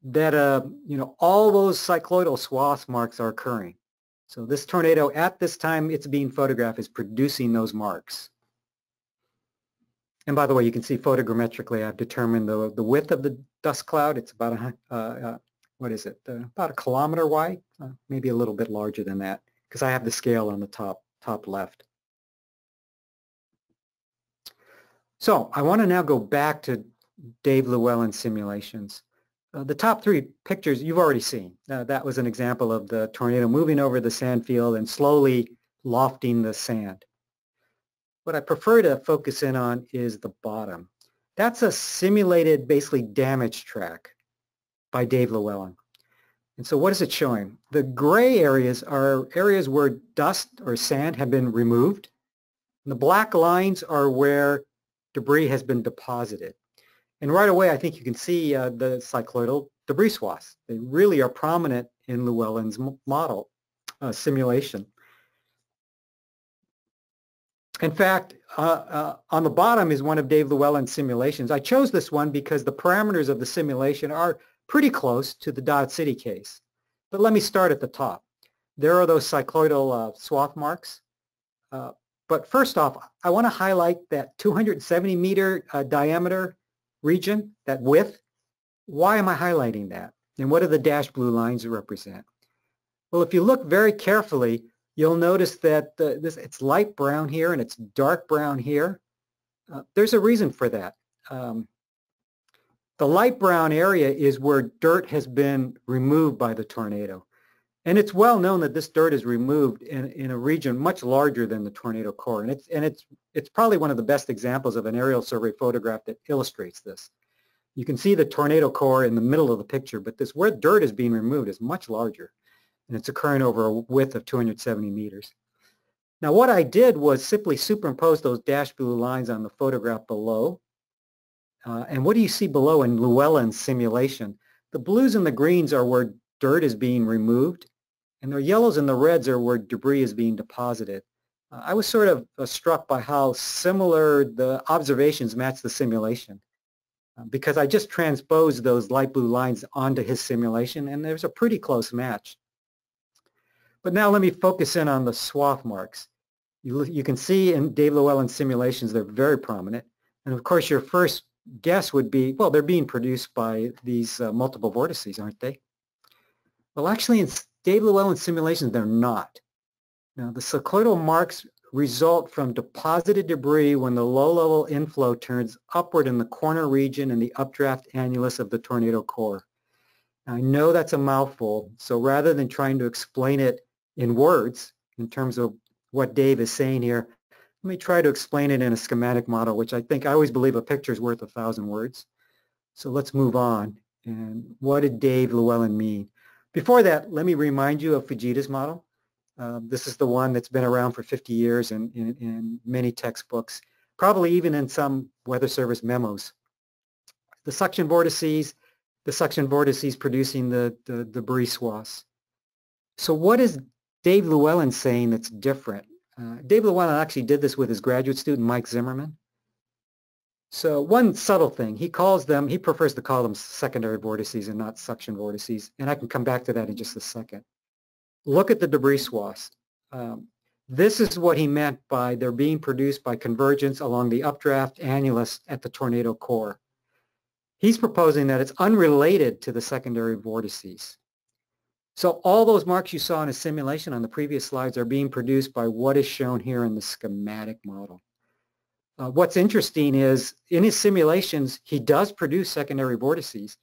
that, uh, you know, all those cycloidal swath marks are occurring. So this tornado, at this time it's being photographed, is producing those marks. And by the way, you can see photogrammetrically, I've determined the, the width of the dust cloud. It's about a, uh, uh, what is it, uh, about a kilometer wide, uh, maybe a little bit larger than that, because I have the scale on the top, top left. So I want to now go back to Dave Lewellen simulations. Uh, the top three pictures you've already seen. Uh, that was an example of the tornado moving over the sand field and slowly lofting the sand. What I prefer to focus in on is the bottom. That's a simulated, basically, damage track by Dave Lewellen. And so what is it showing? The gray areas are areas where dust or sand have been removed. And the black lines are where debris has been deposited. And right away, I think you can see uh, the cycloidal debris swaths. They really are prominent in Lewellen's model uh, simulation. In fact, uh, uh, on the bottom is one of Dave Lewellen's simulations. I chose this one because the parameters of the simulation are pretty close to the Dodge City case. But let me start at the top. There are those cycloidal uh, swath marks. Uh, but first off, I want to highlight that 270 meter uh, diameter region, that width. Why am I highlighting that? And what do the dashed blue lines represent? Well, if you look very carefully, you'll notice that uh, this it's light brown here and it's dark brown here. Uh, there's a reason for that. Um, the light brown area is where dirt has been removed by the tornado. And it's well known that this dirt is removed in, in a region much larger than the tornado core. And it's, and it's, it's probably one of the best examples of an aerial survey photograph that illustrates this. You can see the tornado core in the middle of the picture, but this where dirt is being removed is much larger and it's occurring over a width of 270 meters. Now what I did was simply superimpose those dashed blue lines on the photograph below. Uh, and what do you see below in Lewellen's simulation? The blues and the greens are where dirt is being removed, and the yellows and the reds are where debris is being deposited. Uh, I was sort of uh, struck by how similar the observations match the simulation uh, because I just transposed those light blue lines onto his simulation, and there's a pretty close match. But now let me focus in on the swath marks. You, you can see in Dave Lewellen's simulations, they're very prominent. And of course, your first guess would be, well, they're being produced by these uh, multiple vortices, aren't they? Well, actually, in Dave Lewellen's simulations, they're not. Now, the cycloidal marks result from deposited debris when the low-level inflow turns upward in the corner region and the updraft annulus of the tornado core. Now, I know that's a mouthful, so rather than trying to explain it in words in terms of what Dave is saying here. Let me try to explain it in a schematic model, which I think I always believe a picture is worth a thousand words. So let's move on. And what did Dave Lewellen mean? Before that, let me remind you of Fujita's model. Uh, this is the one that's been around for 50 years in, in, in many textbooks, probably even in some Weather Service memos. The suction vortices, the suction vortices producing the, the, the debris swaths. So what is Dave Lewellen saying that's different. Uh, Dave Lewellen actually did this with his graduate student, Mike Zimmerman. So one subtle thing, he calls them, he prefers to call them secondary vortices and not suction vortices, and I can come back to that in just a second. Look at the debris swaths. Um, this is what he meant by they're being produced by convergence along the updraft annulus at the tornado core. He's proposing that it's unrelated to the secondary vortices. So all those marks you saw in a simulation on the previous slides are being produced by what is shown here in the schematic model. Uh, what's interesting is in his simulations, he does produce secondary vortices,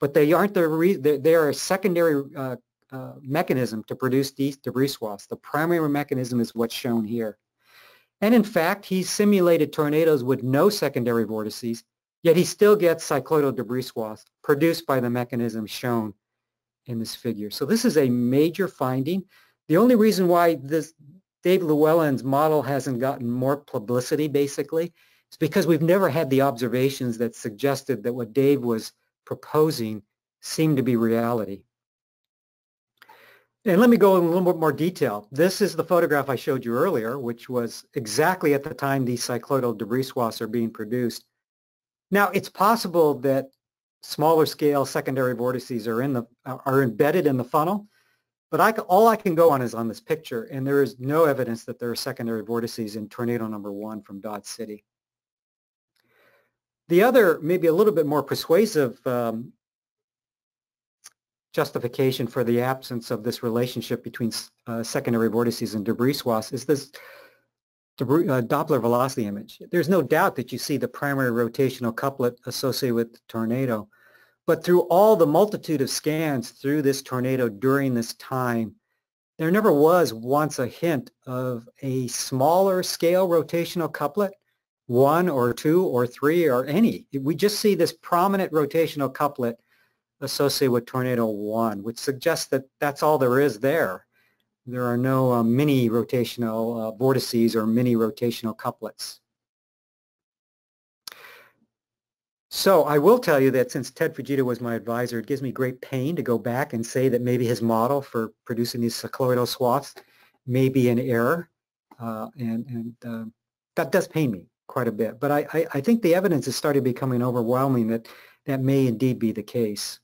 but they aren't the re they are a secondary uh, uh, mechanism to produce these debris swaths. The primary mechanism is what's shown here. And in fact, he simulated tornadoes with no secondary vortices, yet he still gets cycloidal debris swaths produced by the mechanism shown in this figure. So this is a major finding. The only reason why this Dave Lewellen's model hasn't gotten more publicity basically is because we've never had the observations that suggested that what Dave was proposing seemed to be reality. And let me go in a little bit more detail. This is the photograph I showed you earlier, which was exactly at the time these cycloidal debris swaths are being produced. Now, it's possible that smaller scale secondary vortices are in the are embedded in the funnel. But I, all I can go on is on this picture, and there is no evidence that there are secondary vortices in tornado number one from Dodge City. The other, maybe a little bit more persuasive um, justification for the absence of this relationship between uh, secondary vortices and debris swaths is this debris, uh, Doppler velocity image. There's no doubt that you see the primary rotational couplet associated with the tornado. But through all the multitude of scans through this tornado during this time, there never was once a hint of a smaller scale rotational couplet, one or two or three or any. We just see this prominent rotational couplet associated with tornado one, which suggests that that's all there is there. There are no uh, mini rotational uh, vortices or mini rotational couplets. So I will tell you that since Ted Fujita was my advisor, it gives me great pain to go back and say that maybe his model for producing these cycloidal swaths may be in error. Uh, and and uh, that does pain me quite a bit. But I, I, I think the evidence has started becoming overwhelming that that may indeed be the case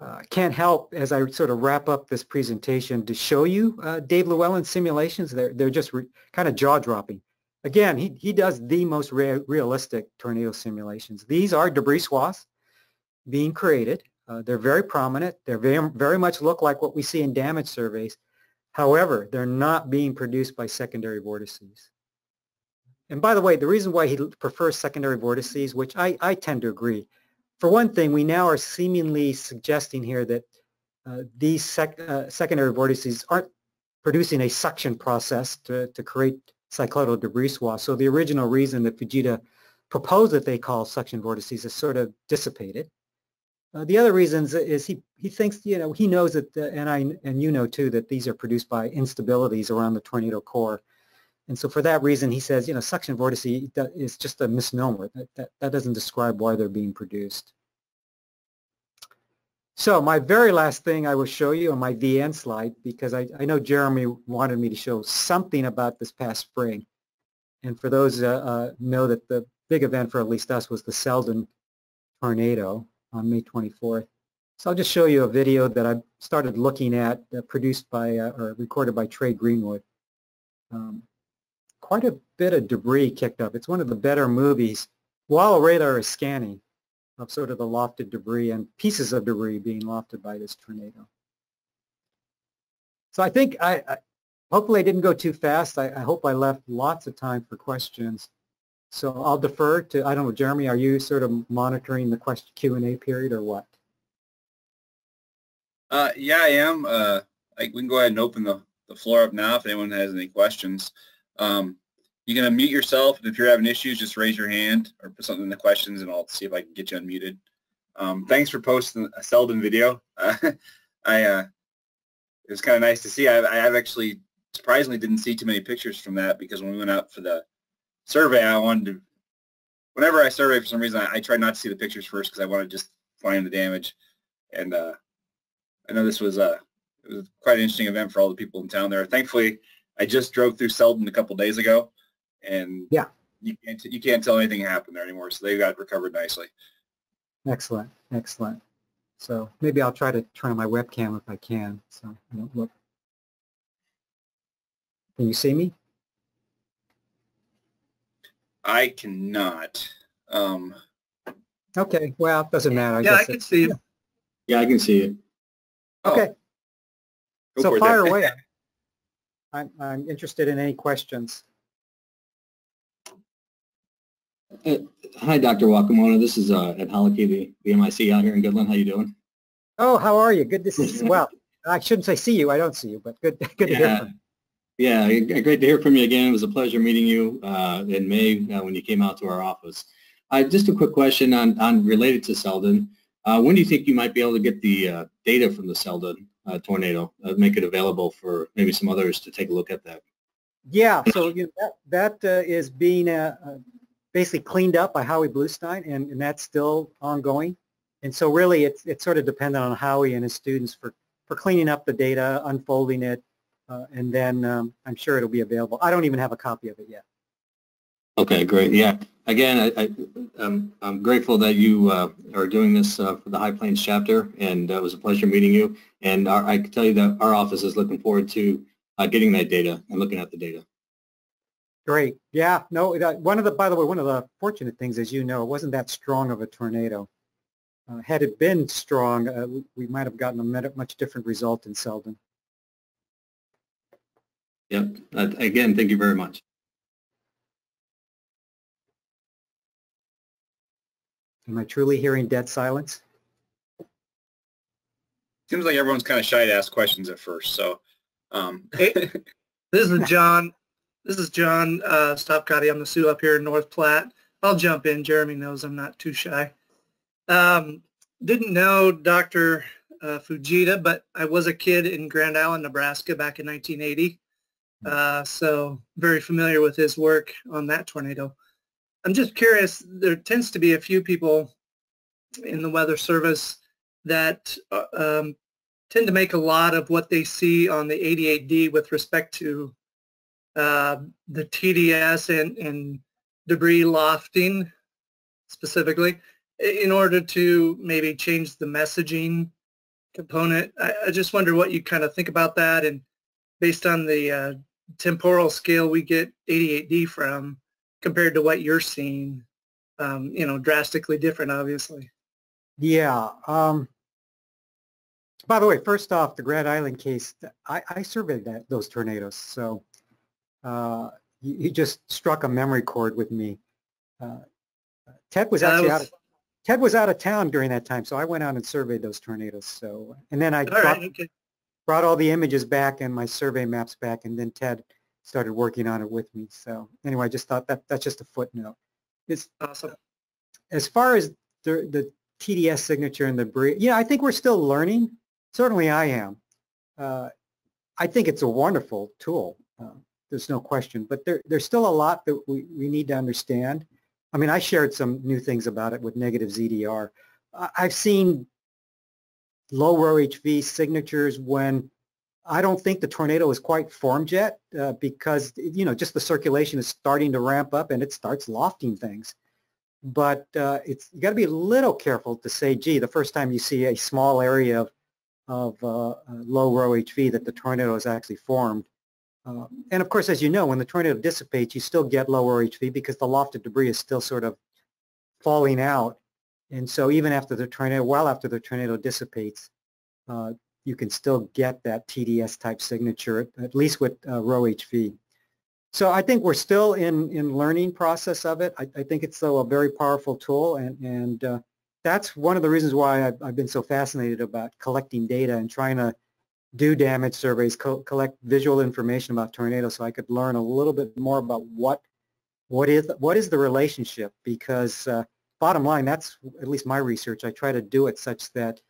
uh, can't help as I sort of wrap up this presentation to show you uh, Dave Lewellen's simulations. They're, they're just kind of jaw-dropping. Again, he, he does the most re realistic tornado simulations. These are debris swaths being created. Uh, they're very prominent. They're very, very much look like what we see in damage surveys. However, they're not being produced by secondary vortices. And by the way, the reason why he prefers secondary vortices, which I, I tend to agree, for one thing, we now are seemingly suggesting here that uh, these sec uh, secondary vortices aren't producing a suction process to, to create cycloidal debris swaths. So the original reason that Fujita proposed that they call suction vortices is sort of dissipated. Uh, the other reasons is he, he thinks, you know, he knows that, the, and I and you know too, that these are produced by instabilities around the tornado core. And so for that reason, he says, you know, suction vortice is just a misnomer. That, that, that doesn't describe why they're being produced. So my very last thing I will show you on my VN slide, because I, I know Jeremy wanted me to show something about this past spring. And for those uh, uh, know that the big event for at least us was the Selden tornado on May 24th. So I'll just show you a video that I started looking at, uh, produced by uh, or recorded by Trey Greenwood. Um, quite a bit of debris kicked up. It's one of the better movies while a radar is scanning of sort of the lofted debris and pieces of debris being lofted by this tornado. So I think I, I hopefully I didn't go too fast. I, I, hope I left lots of time for questions. So I'll defer to, I don't know, Jeremy, are you sort of monitoring the question Q&A period or what? Uh, yeah, I am. Uh, I, we can go ahead and open the, the floor up now if anyone has any questions. Um, you can unmute yourself, and if you're having issues, just raise your hand or put something in the questions, and I'll see if I can get you unmuted. Um, thanks for posting a Selden video. Uh, I uh, it was kind of nice to see. I, I've actually surprisingly didn't see too many pictures from that because when we went out for the survey, I wanted to. Whenever I survey, for some reason, I, I try not to see the pictures first because I want to just find the damage. And uh, I know this was a uh, it was quite an interesting event for all the people in town there. Thankfully, I just drove through Selden a couple days ago, and yeah, you can't you can't tell anything happened there anymore. So they got recovered nicely. Excellent, excellent. So maybe I'll try to turn on my webcam if I can. So I don't look. Can you see me? I cannot. Um, okay, well, it doesn't matter. I yeah, I can see you. Yeah, I can see you. Okay. Oh. So fire away. I'm, I'm interested in any questions. Uh, hi, Dr. Wakimoto. This is uh, Ed Holicky, the, the MIC out here in Goodland. How you doing? Oh, how are you? Good to see you. Well, I shouldn't say see you. I don't see you, but good, good to hear from you. Yeah, great to hear from you again. It was a pleasure meeting you uh, in May uh, when you came out to our office. Uh, just a quick question on, on related to Selden. Uh, when do you think you might be able to get the uh, data from the Selden uh, tornado, make it available for maybe some others to take a look at that? Yeah, so you know, that, that is being basically cleaned up by Howie Bluestein, and, and that's still ongoing. And so really it's, it's sort of dependent on Howie and his students for, for cleaning up the data, unfolding it, uh, and then um, I'm sure it'll be available. I don't even have a copy of it yet. Okay, great. Yeah. Again, I, I, am I'm grateful that you uh, are doing this uh, for the High Plains chapter, and uh, it was a pleasure meeting you. And our, I can tell you that our office is looking forward to uh, getting that data and looking at the data. Great. Yeah. No. That, one of the, by the way, one of the fortunate things, as you know, it wasn't that strong of a tornado. Uh, had it been strong, uh, we, we might have gotten a much different result in Selden. Yep. Uh, again, thank you very much. Am I truly hearing dead silence? Seems like everyone's kind of shy to ask questions at first, so. Um, Hey. This is John. This is John uh, Stoppkotte. I'm the SOO up here in North Platte. I'll jump in. Jeremy knows I'm not too shy. Um, didn't know Dr. Uh, Fujita, but I was a kid in Grand Island, Nebraska back in 1980. Uh, so very familiar with his work on that tornado. I'm just curious, there tends to be a few people in the Weather Service that uh, um, tend to make a lot of what they see on the 88D with respect to uh, the TDS and, and debris lofting specifically in order to maybe change the messaging component. I, I just wonder what you kind of think about that and based on the uh, temporal scale we get 88D from compared to what you're seeing, um, you know, drastically different, obviously. Yeah. Um, by the way, first off, the Grand Island case, I, I surveyed that those tornadoes, so uh, you, you just struck a memory chord with me. Uh, Ted was actually was- out of Ted was out of town during that time, so I went out and surveyed those tornadoes. So, and then I brought, right, okay. brought all the images back and my survey maps back, and then Ted started working on it with me. So, anyway, I just thought that that's just a footnote. It's Awesome. as far as the, the TDS signature and the brief, yeah, I think we're still learning. Certainly I am. Uh, I think it's a wonderful tool. Uh, there's no question, but there, there's still a lot that we, we need to understand. I mean, I shared some new things about it with negative ZDR. I've seen low rho HV signatures when I don't think the tornado is quite formed yet uh, because, you know, just the circulation is starting to ramp up and it starts lofting things but uh, it's you got to be a little careful to say, gee, the first time you see a small area of, of uh, low rho HV that the tornado is actually formed. Uh, and of course, as you know, when the tornado dissipates, you still get low rho HV because the lofted debris is still sort of falling out. And so even after the tornado, well after the tornado dissipates, uh, you can still get that TDS type signature, at least with uh, rho HV. So I think we're still in, in learning process of it. I, I think it's still a very powerful tool and, and uh, that's one of the reasons why I've, I've been so fascinated about collecting data and trying to do damage surveys, co- collect visual information about tornadoes so I could learn a little bit more about what, what is, what is the relationship because uh, bottom line, that's at least my research. I try to do it such that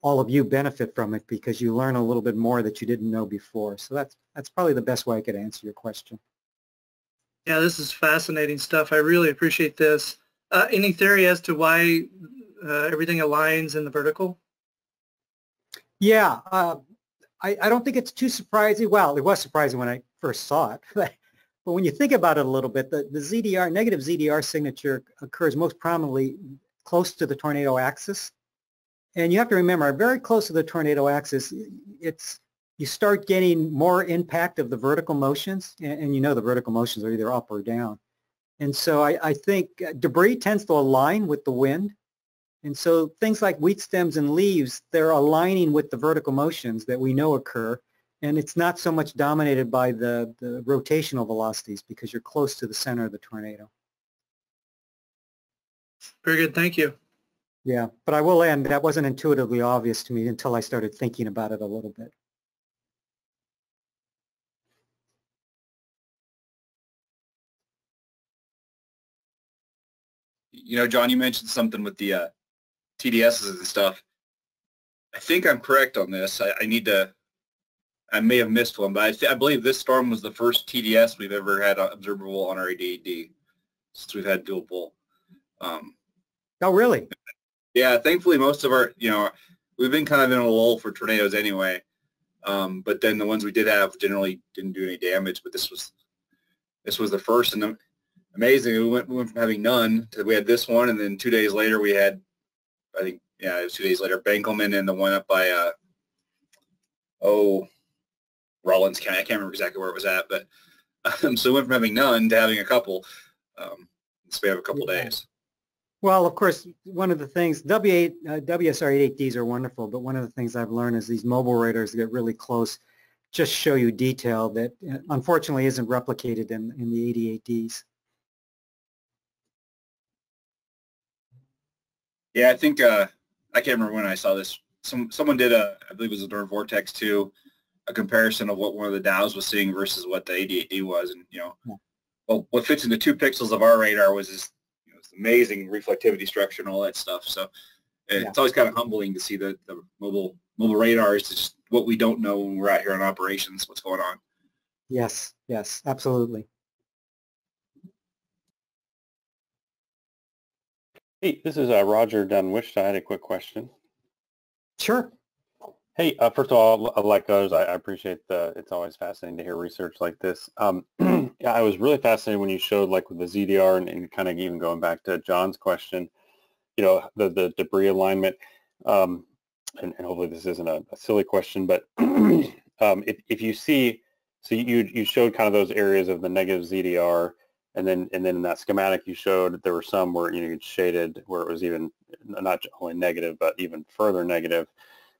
all of you benefit from it because you learn a little bit more that you didn't know before. So that's, that's probably the best way I could answer your question. Yeah, this is fascinating stuff. I really appreciate this. Uh, any theory as to why uh, everything aligns in the vertical? Yeah, uh, I, I don't think it's too surprising. Well, it was surprising when I first saw it, but, but when you think about it a little bit, the, the ZDR, negative ZDR signature occurs most prominently close to the tornado axis. And you have to remember, very close to the tornado axis, it's you start getting more impact of the vertical motions, and, and you know the vertical motions are either up or down. And so I, I think uh, debris tends to align with the wind. And so things like wheat stems and leaves, they're aligning with the vertical motions that we know occur. And it's not so much dominated by the, the rotational velocities because you're close to the center of the tornado. Very good. Thank you. Yeah, but I will end, that wasn't intuitively obvious to me until I started thinking about it a little bit. you know, John, you mentioned something with the uh, TDSs and stuff. I think I'm correct on this. I, I need to, I may have missed one, but I, th- I believe this storm was the first TDS we've ever had observable on our 88D since we've had dual pol. Um, Oh, really? yeah, thankfully most of our, you know, we've been kind of in a lull for tornadoes anyway. Um, but then the ones we did have generally didn't do any damage, but this was, this was the first and amazing. We went, we went from having none to we had this one, and then two days later we had, I think, yeah, it was two days later, Benkelman and the one up by, uh, oh, Rawlins County. I can't remember exactly where it was at, but um, so we went from having none to having a couple. Um, in span of a couple Yeah. days. Well, of course, one of the things, W8, uh, WSR 88Ds are wonderful, but one of the things I've learned is these mobile radars get really close. just show you detail that uh, unfortunately isn't replicated in, in the 88Ds. Yeah, I think uh, I can't remember when I saw this. Some someone did a, I believe it was a during VORTEX2, a comparison of what one of the DOWs was seeing versus what the 88D was, and you know, Yeah. well, what fits into two pixels of our radar was this, you know, this amazing reflectivity structure and all that stuff. So it's always kind of humbling to see the, the mobile mobile radar is just what we don't know when we're out here on operations, what's going on. Yes, yes, absolutely. Hey, this is uh, Roger Dunwich. I had a quick question. Sure. Hey, uh, first of all, like others, I, I appreciate the. It's always fascinating to hear research like this. Um, yeah, I was really fascinated when you showed like with the ZDR and, and kind of even going back to John's question, you know, the the debris alignment. Um, and, and hopefully this isn't a, a silly question, but um, if if you see, so you you showed kind of those areas of the negative ZDR, and then and then in that schematic you showed there were some where you know you'd shaded where it was even not only negative but even further negative.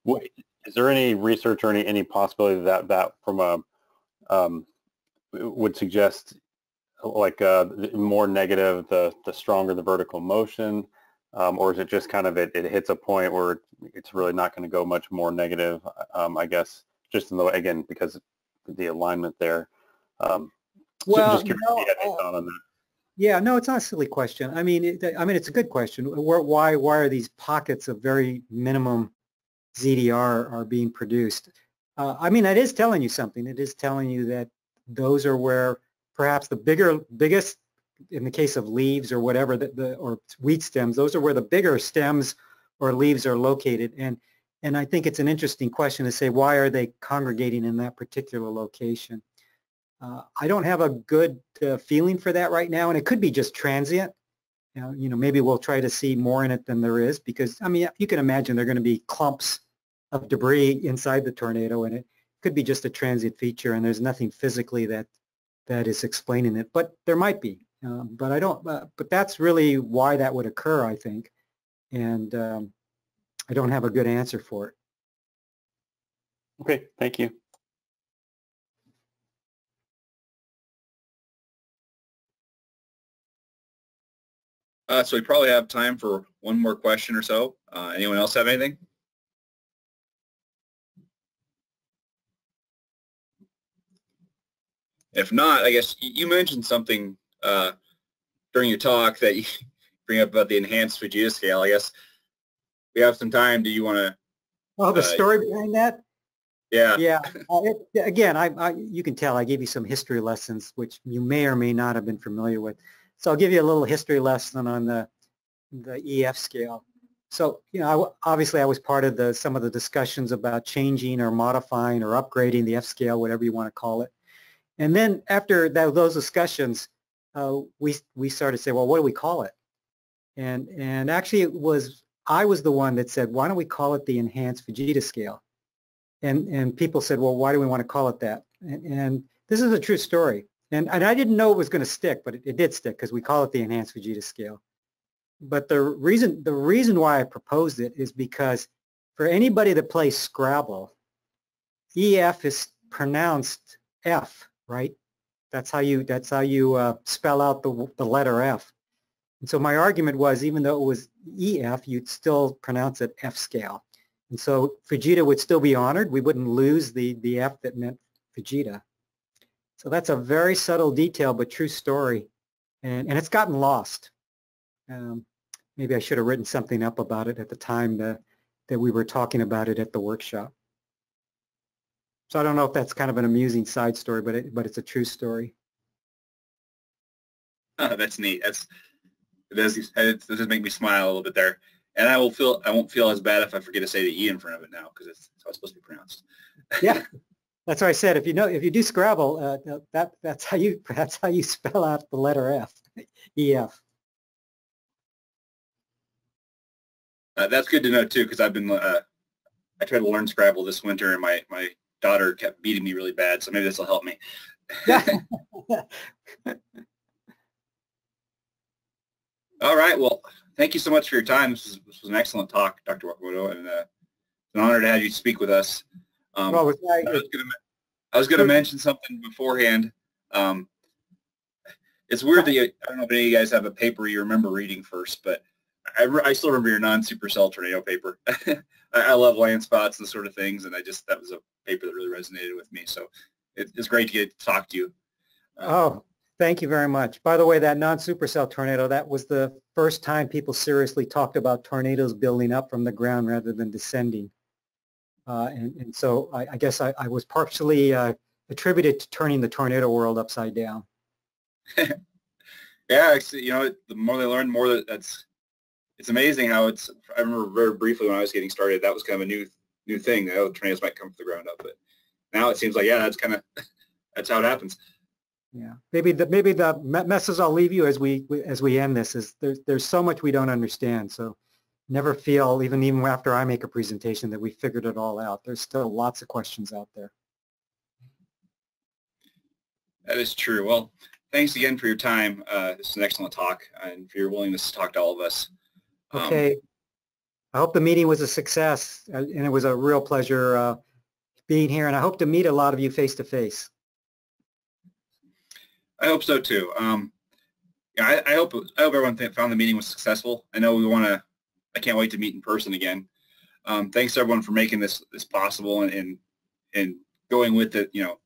What, is there any research or any any possibility that that from a um, would suggest like uh, more negative the the stronger the vertical motion, um, or is it just kind of it, it hits a point where it's really not going to go much more negative? Um, I guess just in the way again because the alignment there. Um, Well, just curious no, if you uh, that. Yeah, no, it's not a silly question. I mean, it, I mean, it's a good question. Why, why are these pockets of very minimum ZDR are being produced? Uh, I mean, it is telling you something. It is telling you that those are where perhaps the bigger, biggest, in the case of leaves or whatever, the, the or wheat stems, those are where the bigger stems or leaves are located. And and I think it's an interesting question to say why are they congregating in that particular location? Uh, I don't have a good uh, feeling for that right now, and it could be just transient. You know, you know, maybe we'll try to see more in it than there is because, I mean, you can imagine there are going to be clumps of debris inside the tornado, and it could be just a transient feature, and there's nothing physically that that is explaining it. But there might be. Um, but I don't. Uh, but that's really why that would occur, I think, and um, I don't have a good answer for it. Okay, thank you. Uh, so we probably have time for one more question or so. Uh, anyone else have anything? If not, I guess you mentioned something uh, during your talk that you bring up about the enhanced Fujita scale. I guess we have some time. Do you want to? Oh, the Uh, story behind that? Yeah. Yeah. Uh, it, again, I, I, you can tell I gave you some history lessons, which you may or may not have been familiar with. So I'll give you a little history lesson on the, the EF scale. So, you know, obviously I was part of the, some of the discussions about changing or modifying or upgrading the F scale, whatever you want to call it. And then after that, those discussions, uh, we, we started to say, well, what do we call it? And, and actually it was, I was the one that said, why don't we call it the enhanced Fujita scale? and and people said, well, why do we want to call it that? And, and this is a true story. And, and I didn't know it was going to stick, but it, it did stick because we call it the enhanced Fujita scale. But the reason the reason why I proposed it is because for anybody that plays Scrabble, EF is pronounced F, right? That's how you that's how you uh, spell out the the letter F. And so my argument was, even though it was EF, you'd still pronounce it F scale. And so Fujita would still be honored. We wouldn't lose the, the F that meant Fujita. So that's a very subtle detail, but true story. And, and it's gotten lost. Um, maybe I should have written something up about it at the time that, that we were talking about it at the workshop. So I don't know if that's kind of an amusing side story, but it, but it's a true story. that's neat. That's it does, it does make me smile a little bit there. And I will feel I won't feel as bad if I forget to say the e in front of it now because it's how it's supposed to be pronounced. Yeah, that's what I said. If you know, if you do Scrabble, uh, that that's how you that's how you spell out the letter F, E F. Uh, that's good to know too because I've been uh, I tried to learn Scrabble this winter and my my daughter kept beating me really bad. So maybe this will help me. All right. Well, thank you so much for your time. This was, this was an excellent talk, Dr. Wakimoto, and uh, it's an honor to have you speak with us. Um, Well, I, was gonna, I was going to mention something beforehand. Um, it's weird that you, I don't know if any of you guys have a paper you remember reading first, but I, I still remember your non-supercell tornado paper. I, I love landspouts and sort of things, and I just that was a paper that really resonated with me. So it, it's great to get to talk to you. Uh, Oh, thank you very much. By the way, that non-supercell tornado, that was the first time people seriously talked about tornadoes building up from the ground rather than descending. Uh, and, and so I, I guess I, I was partially uh, attributed to turning the tornado world upside down. Yeah, it's, you know, the more they learn, the more that that's, it's amazing how it's, I remember very briefly when I was getting started, that was kind of a new, new thing. You know, the tornadoes might come from the ground up, but now it seems like, yeah, that's kind of, that's how it happens. Yeah, maybe the maybe the me- message I'll leave you as we we- as we end this is there's there's so much we don't understand. So never feel even even after I make a presentation that we figured it all out. There's still lots of questions out there. That is true. Well, thanks again for your time. Uh, this is an excellent talk and for your willingness to talk to all of us. Um, Okay. I hope the meeting was a success uh, and it was a real pleasure uh, being here and I hope to meet a lot of you face to face. I hope so too. Um, yeah, I, I hope I hope everyone th- found the meeting was successful. I know we want to. I can't wait to meet in person again. Um, thanks everyone for making this this possible and, and and going with it. You know,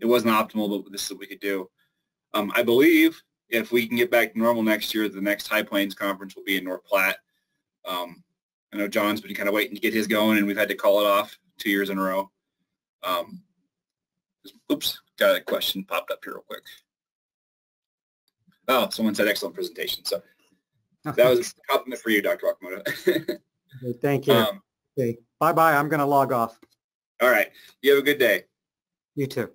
it wasn't optimal, but this is what we could do. Um, I believe if we can get back to normal next year, the next High Plains conference will be in North Platte. Um, I know John's been kind of waiting to get his going, and we've had to call it off two years in a row. Um, oops, got a question popped up here real quick. Oh, someone said excellent presentation. So that was a compliment for you, Dr. Wakimoto. Okay, Thank you. um, Okay. Bye-bye. I'm going to log off. all right. You have a good day. You too.